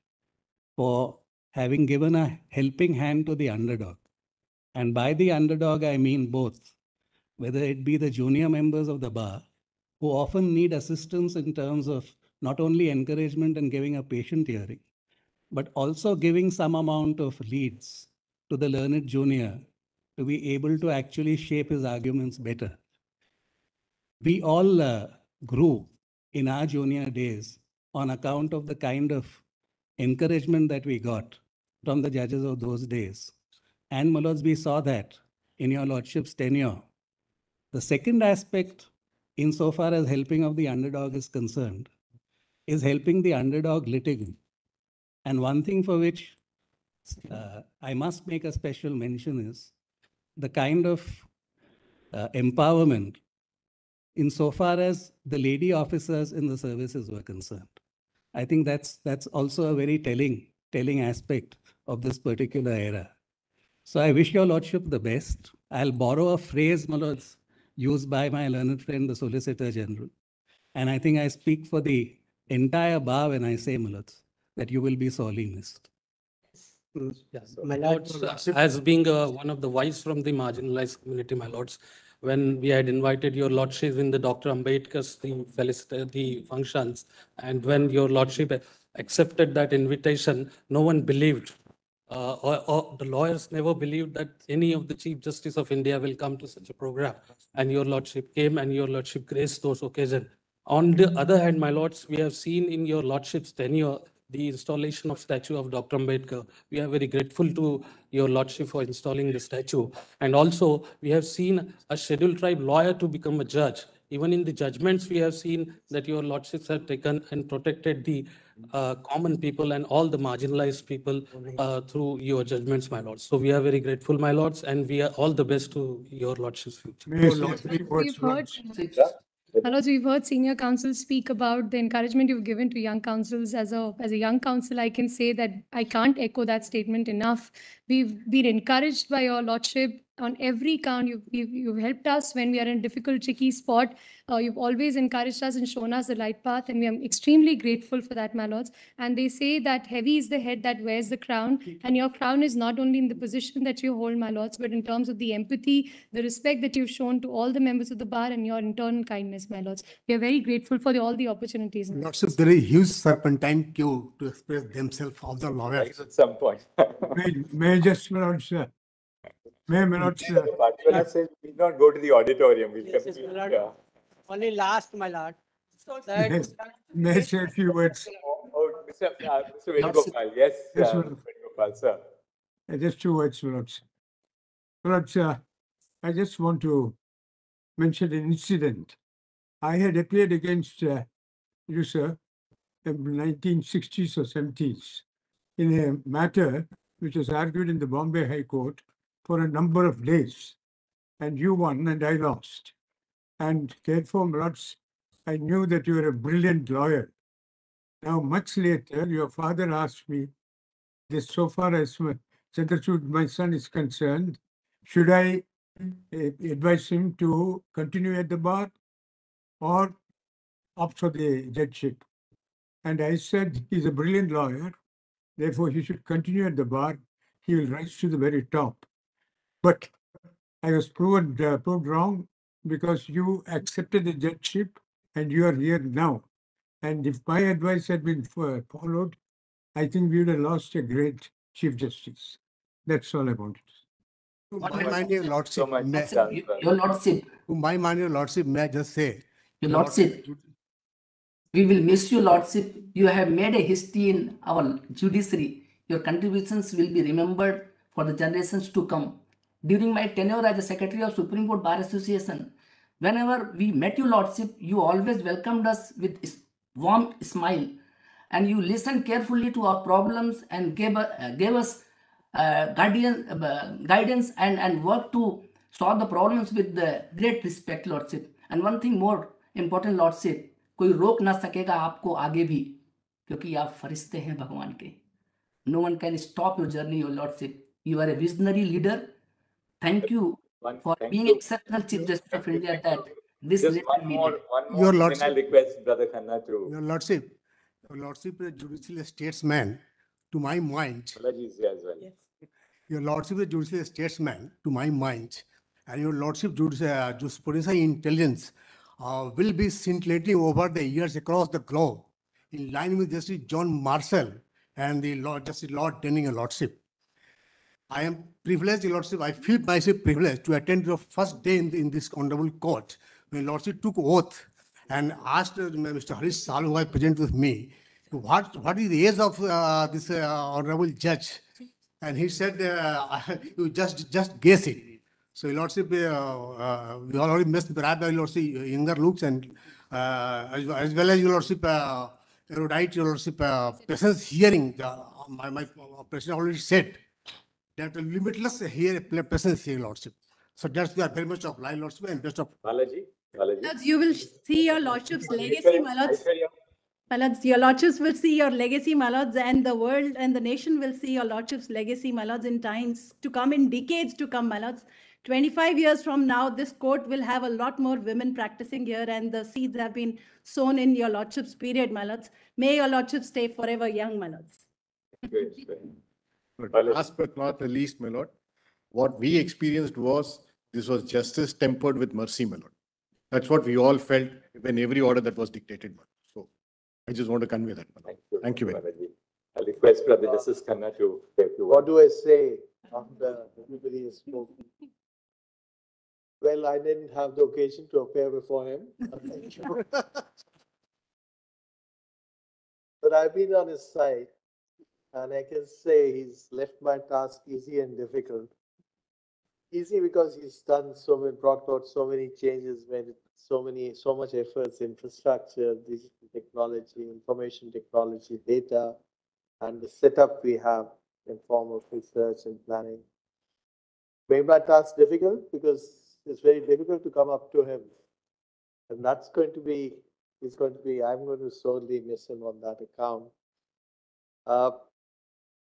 for having given a helping hand to the underdog. And by the underdog, I mean both, whether it be the junior members of the bar, who often need assistance in terms of not only encouragement and giving a patient hearing, but also giving some amount of leads to the learned junior to be able to actually shape his arguments better. We all uh, grew in our junior days on account of the kind of encouragement that we got from the judges of those days. And my we saw that in your lordship's tenure. The second aspect, insofar as helping of the underdog is concerned, is helping the underdog litigant. And one thing for which uh, I must make a special mention is the kind of uh, empowerment insofar as the lady officers in the services were concerned. I think that's that's also a very telling telling aspect of this particular era. So I wish your lordship the best. I'll borrow a phrase, my lords, used by my learned friend, the Solicitor General. And I think I speak for the entire bar when I say, my lords, that you will be sorely missed. Yes. My lords, as being uh, one of the wives from the marginalized community, my lords, when we had invited your lordship in the Dr. Ambedkar's the the functions, and when your lordship accepted that invitation, no one believed, uh, or, or the lawyers never believed that any of the Chief Justice of India will come to such a program. And your lordship came and your lordship graced those occasions. On the other hand, my lords, we have seen in your lordship's tenure the installation of statue of Dr. Ambedkar. We are very grateful to your lordship for installing the statue. And also, we have seen a scheduled tribe lawyer to become a judge. Even in the judgments, we have seen that your lordships have taken and protected the uh, common people and all the marginalized people uh, through your judgments, my lords. So we are very grateful, my lords, and we are all the best to your lordship's future. We've heard, Manoj, we've heard senior councils speak about the encouragement you've given to young councils. As a, as a young council, I can say that I can't echo that statement enough. We've been encouraged by your lordship on every count. You've, you've, you've helped us when we are in difficult, tricky spot. Uh, you've always encouraged us and shown us the right path, and we are extremely grateful for that, my lords. And they say that heavy is the head that wears the crown, and your crown is not only in the position that you hold, my lords, but in terms of the empathy, the respect that you've shown to all the members of the bar, and your internal kindness, my lords. We are very grateful for the, all the opportunities. Lordship, there is huge serpentine queue to express themselves, all the lawyers. At some point. May, may just, my lords, uh, may, my lords, uh, Particular says we need not go to the auditorium. We'll Yes, yes, continue. my lord. Yeah. Only last, my lord. that May I say a few words? Oh, Mr. uh, Mr. Venugopal, yes, Yes, uh, Lord. Venugopal, sir. Uh, Just two words, Lords. Lords, uh, I just want to mention an incident. I had appeared against uh, you, sir, in 1960s or 70s in a matter which was argued in the Bombay High Court for a number of days. And you won and I lost. And therefore, Lords, I knew that you were a brilliant lawyer. Now, much later, your father asked me this so far as Chandrachud, my son is concerned, should I eh, advise him to continue at the bar or opt for the judgeship? And I said, he's a brilliant lawyer, therefore he should continue at the bar. He will rise to the very top. But I was proven, uh, proved wrong because you accepted the judgeship and you are here now. And if my advice had been followed, I think we would have lost a great Chief Justice. That's all I wanted. To What my much- mind, your so lordship, much may- sir. Your Lordship, my mind, your lordship, may I just say? Your Lordship, we will miss you, Lordship. You have made a history in our judiciary. Your contributions will be remembered for the generations to come During my tenure as a Secretary of Supreme Court Bar Association, whenever we met you, Lordship, you always welcomed us with s- warm smile and you listened carefully to our problems and gave, u- uh, gave us uh, guardian, uh, guidance and, and worked to solve the problems with the great respect, Lordship. And one thing more important, Lordship, कोई रोक ना सकेगा आपको आगे भी क्योंकि आप फरिश्ते हैं भगवान के no one can stop your journey your lordship you are a visionary leader Thank you one, for thank being you. exceptional Chief Justice of India that this is one more, one more, Your Lordship. I request Brother Khanna to. Your Lordship, Your Lordship is a judicial statesman, to my mind. Apologies as well. Yes. Your Lordship is a judicial statesman, to my mind, and Your Lordship uh, intelligence uh, will be scintillating over the years across the globe, in line with Justice John Marshall and the Lord Justice Lord Denning, Your Lordship. I am privileged, your lordship. I feel myself privileged to attend the first day in, in this honorable court when lordship took oath and asked uh, Mr. Harish Salve, who is present with me, what what is the age of uh, this uh, honorable judge? And he said, uh, you just just guess it. So your lordship, uh, uh, we already missed perhaps your lordship younger looks and as, as well as your lordship erudite, your lordship presence hearing. The, my, my president already said that limitless here presence here, lordship. So that's we are very much obliged, lordship, and best of. Balaji, Balaji. You will see your lordship's legacy, Aishwarya, my lords. Aishwarya. My lords, your lordships will see your legacy, my lords, and the world and the nation will see your lordship's legacy, my lords, in times to come, in decades to come, my lords. 25 years from now, this court will have a lot more women practicing here, and the seeds have been sown in your lordship's period, my lords. May your lordship stay forever young, my lords. But last but not the least, my lord, what we experienced was this was justice tempered with mercy, my lord. That's what we all felt when every order that was dictated. my lord. So I just want to convey that. my lord. Thank you very much. I'll request Brother Justice Khanna to take you. What do I say after everybody has spoken? Well, I didn't have the occasion to appear before him. But I've been on his side and I can say he's left my task easy and difficult. Easy because he's done so many, brought about so many changes, made so many, so much efforts, infrastructure, digital technology, information technology, data, and the setup we have in form of research and planning. Made my task difficult because it's very difficult to come up to him. And that's going to be, he's going to be, I'm going to sorely miss him on that account. Uh,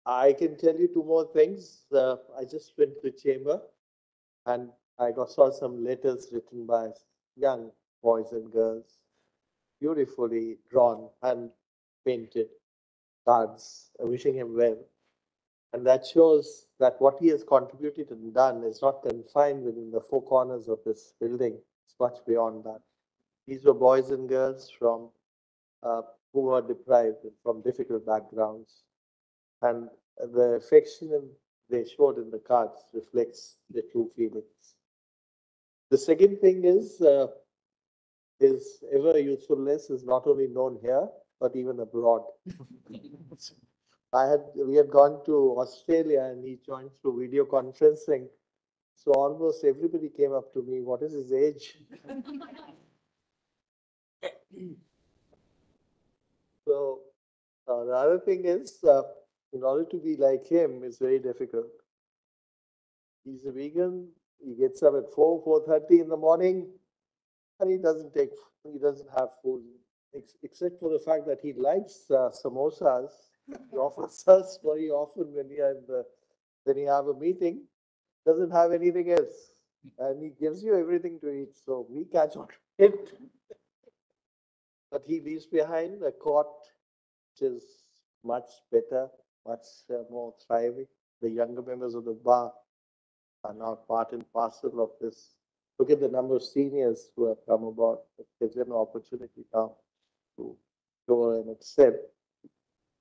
I can tell you two more things. Uh, I just went to the chamber and I got, saw some letters written by young boys and girls, beautifully drawn and painted cards wishing him well. And that shows that what he has contributed and done is not confined within the four corners of this building. It's much beyond that. These were boys and girls from uh, who were deprived from difficult backgrounds. And the affection they showed in the cards reflects their true feelings. The second thing is uh, his ever usefulness is not only known here, but even abroad. I had, we had gone to Australia and he joined through video conferencing. So almost everybody came up to me, what is his age? So, uh, the other thing is, uh, in order to be like him, it's very difficult. He's a vegan, he gets up at four, four thirty in the morning, and he doesn't take, he doesn't have food, ex- except for the fact that he likes uh, samosas. He offers us very often when he have the, when you have a meeting, doesn't have anything else. And he gives you everything to eat, so we catch on it. But he leaves behind a court which is much better, much uh, more thriving. The younger members of the bar are now part and parcel of this. Look at the number of seniors who have come about. It gives them an opportunity now to go and accept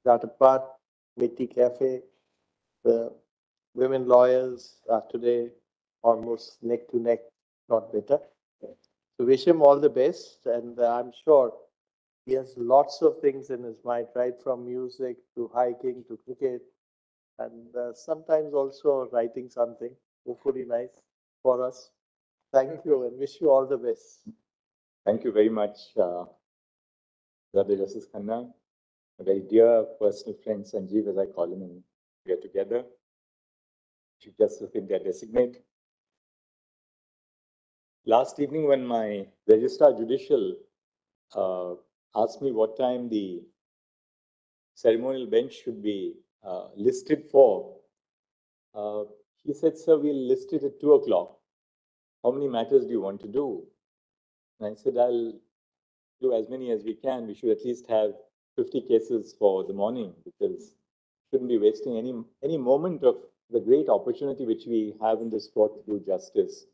That apart, Mitti Cafe, the women lawyers are today almost neck to neck, not better. So wish him all the best, and I'm sure he has lots of things in his mind, right from music to hiking to cricket, and uh, sometimes also writing something, hopefully nice for us. Thank you and wish you all the best. Thank you very much, uh, Justice Khanna, a very dear personal friend Sanjeev, as I call him, and we are together. Chief Justice India designate. Last evening, when my Registrar Judicial uh, asked me what time the ceremonial bench should be uh, listed for, uh, he said, Sir, we'll list it at two o'clock. How many matters do you want to do? And I said, I'll do as many as we can. We should at least have 50 cases for the morning because shouldn't be wasting any any moment of the great opportunity which we have in this court to do justice.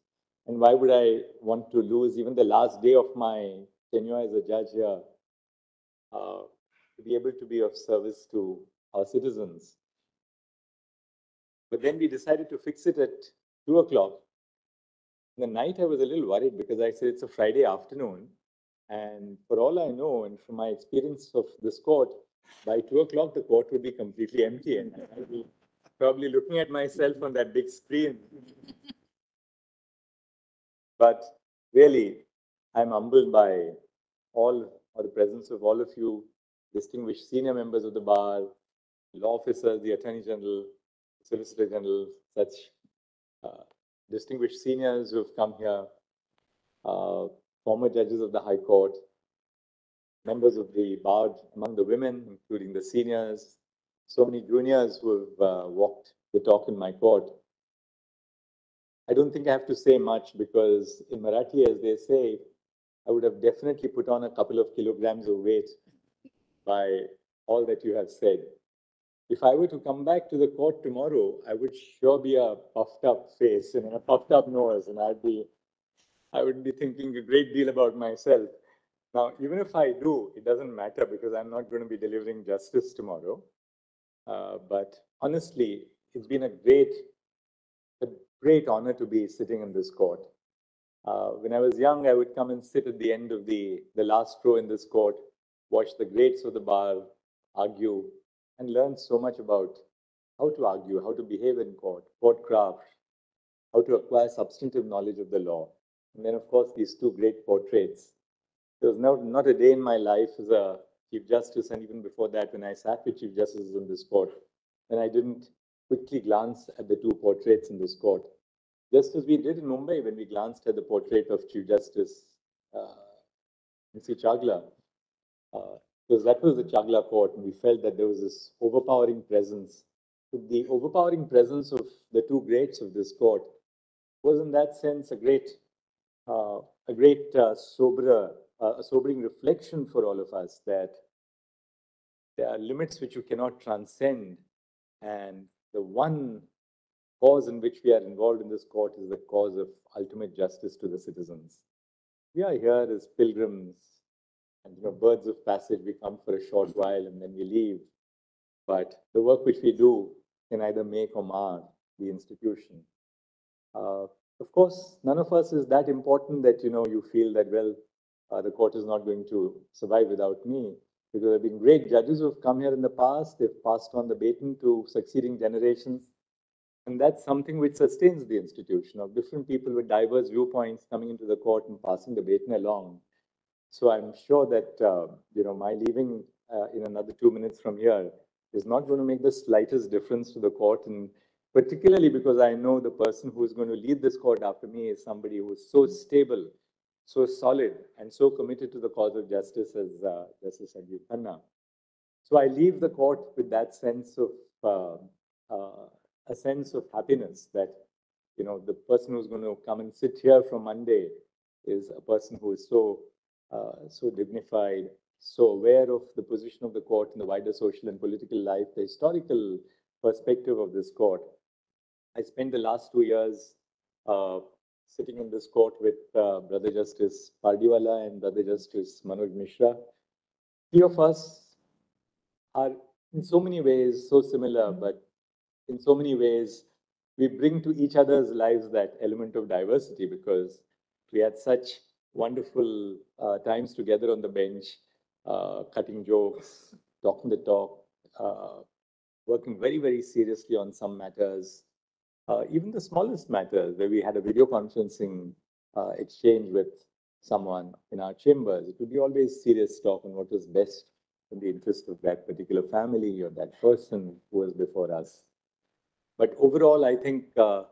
And why would I want to lose even the last day of my tenure as a judge here uh, to be able to be of service to our citizens? But then we decided to fix it at two o'clock. In the night, I was a little worried because I said it's a Friday afternoon. And for all I know, and from my experience of this court, by two o'clock, the court would be completely empty. And I'd be probably looking at myself on that big screen. But really, I'm humbled by all, or the presence of all of you, distinguished senior members of the bar, law officers, the Attorney General, Solicitor General, such uh, distinguished seniors who have come here, uh, former judges of the High Court, members of the bar among the women, including the seniors, so many juniors who have uh, walked the talk in my court. I don't think I have to say much because in Marathi, as they say, I would have definitely put on a couple of kilograms of weight by all that you have said. If I were to come back to the court tomorrow, I would sure be a puffed up face and a puffed up nose, and I'd be, I would be thinking a great deal about myself. Now, even if I do, it doesn't matter because I'm not going to be delivering justice tomorrow. Uh, but honestly, it's been a great, a great honor to be sitting in this court. Uh, when I was young, I would come and sit at the end of the, the last row in this court, watch the greats of the bar argue, and learn so much about how to argue, how to behave in court, court craft, how to acquire substantive knowledge of the law. And then, of course, these two great portraits. There was no, not a day in my life as a Chief Justice, and even before that, when I sat with Chief Justices in this court, and I didn't quickly glance at the two portraits in this court. Just as we did in Mumbai when we glanced at the portrait of Chief Justice uh, M.C. Chagla, uh, because that was the Chagla court, and we felt that there was this overpowering presence. The overpowering presence of the two greats of this court was, in that sense, a great, uh, a great uh, sober, uh, a sobering reflection for all of us that there are limits which you cannot transcend, and the one cause in which we are involved in this court is the cause of ultimate justice to the citizens. We are here as pilgrims and you know, birds of passage. We come for a short while and then we leave. But the work which we do can either make or mar the institution. Uh, of course, none of us is that important that you know you feel that well, uh, the court is not going to survive without me because there have been great judges who have come here in the past. They've passed on the baton to succeeding generations. And that's something which sustains the institution of different people with diverse viewpoints coming into the court and passing the baton along. So I'm sure that, uh, you know, my leaving uh, in another two minutes from here is not going to make the slightest difference to the court. And particularly because I know the person who is going to lead this court after me is somebody who is so stable, so solid, and so committed to the cause of justice as uh, Justice Sanjeev Khanna. So I leave the court with that sense of uh, uh, a sense of happiness that you know the person who's going to come and sit here from Monday is a person who is so uh, so dignified, so aware of the position of the court in the wider social and political life, the historical perspective of this court. I spent the last two years uh, sitting in this court with uh, Brother Justice Pardiwala and Brother Justice Manoj Misra. Three of us are in so many ways so similar, but in so many ways we bring to each other's lives that element of diversity because we had such wonderful uh, times together on the bench, uh, cutting jokes, talking the talk, uh, working very, very seriously on some matters, uh, even the smallest matters where we had a video conferencing uh, exchange with someone in our chambers. It would be always serious talk on what was best in the interest of that particular family or that person who was before us. But overall, I think uh,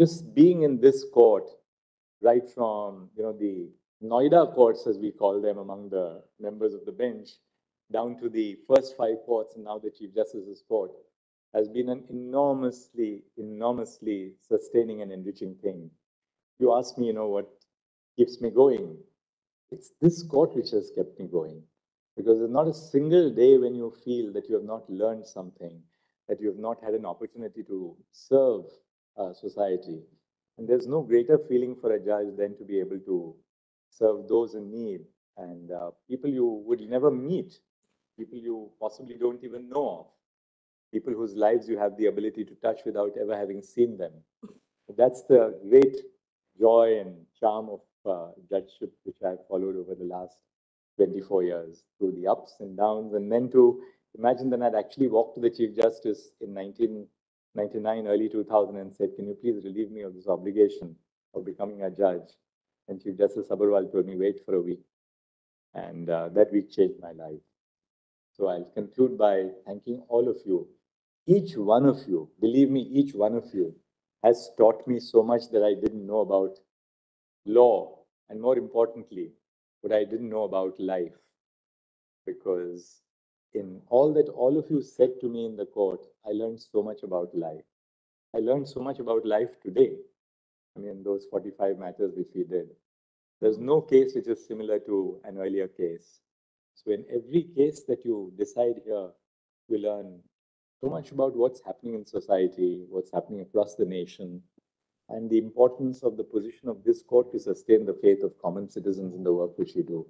just being in this court, right from you know the Noida courts, as we call them among the members of the bench, down to the first five courts and now the Chief Justice's court, has been an enormously, enormously sustaining and enriching thing. You ask me, you know, what keeps me going? It's this court which has kept me going. Because there's not a single day when you feel that you have not learned something, that you have not had an opportunity to serve uh, society. And there's no greater feeling for a judge than to be able to serve those in need and uh, people you would never meet, people you possibly don't even know of, people whose lives you have the ability to touch without ever having seen them. That's the great joy and charm of uh, judgeship which I've followed over the last 24 years through the ups and downs. And then to imagine that I'd actually walked to the Chief Justice in 1999, early 2000, and said, Can you please relieve me of this obligation of becoming a judge? And Chief Justice Sabharwal told me, Wait for a week. And uh, that week changed my life. So I'll conclude by thanking all of you. Each one of you, believe me, each one of you has taught me so much that I didn't know about law, and more importantly, what I didn't know about life. Because in all that all of you said to me in the court, I learned so much about life. I learned so much about life today. I mean, those 45 matters which we did. There's no case which is similar to an earlier case. So in every case that you decide here, you learn so much about what's happening in society, what's happening across the nation, and the importance of the position of this court to sustain the faith of common citizens in the work which we do.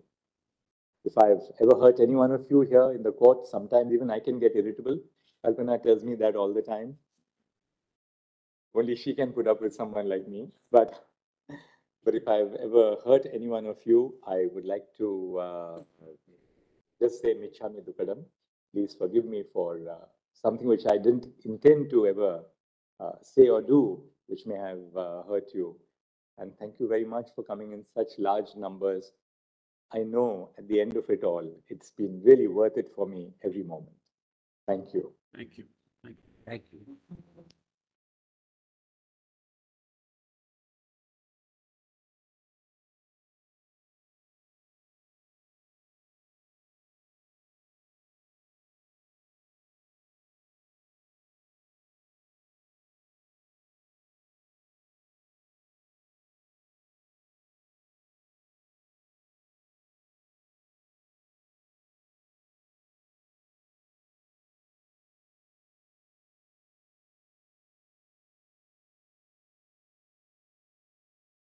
If I've ever hurt any one of you here in the court, sometimes even I can get irritable. Kalpana tells me that all the time. Only she can put up with someone like me. But, but if I've ever hurt any one of you, I would like to uh, just say Micchami Dukkadam. Please forgive me for uh, something which I didn't intend to ever uh, say or do, which may have uh, hurt you. And thank you very much for coming in such large numbers. I know at the end of it all, it's been really worth it for me every moment. Thank you. Thank you. Thank you. Thank you.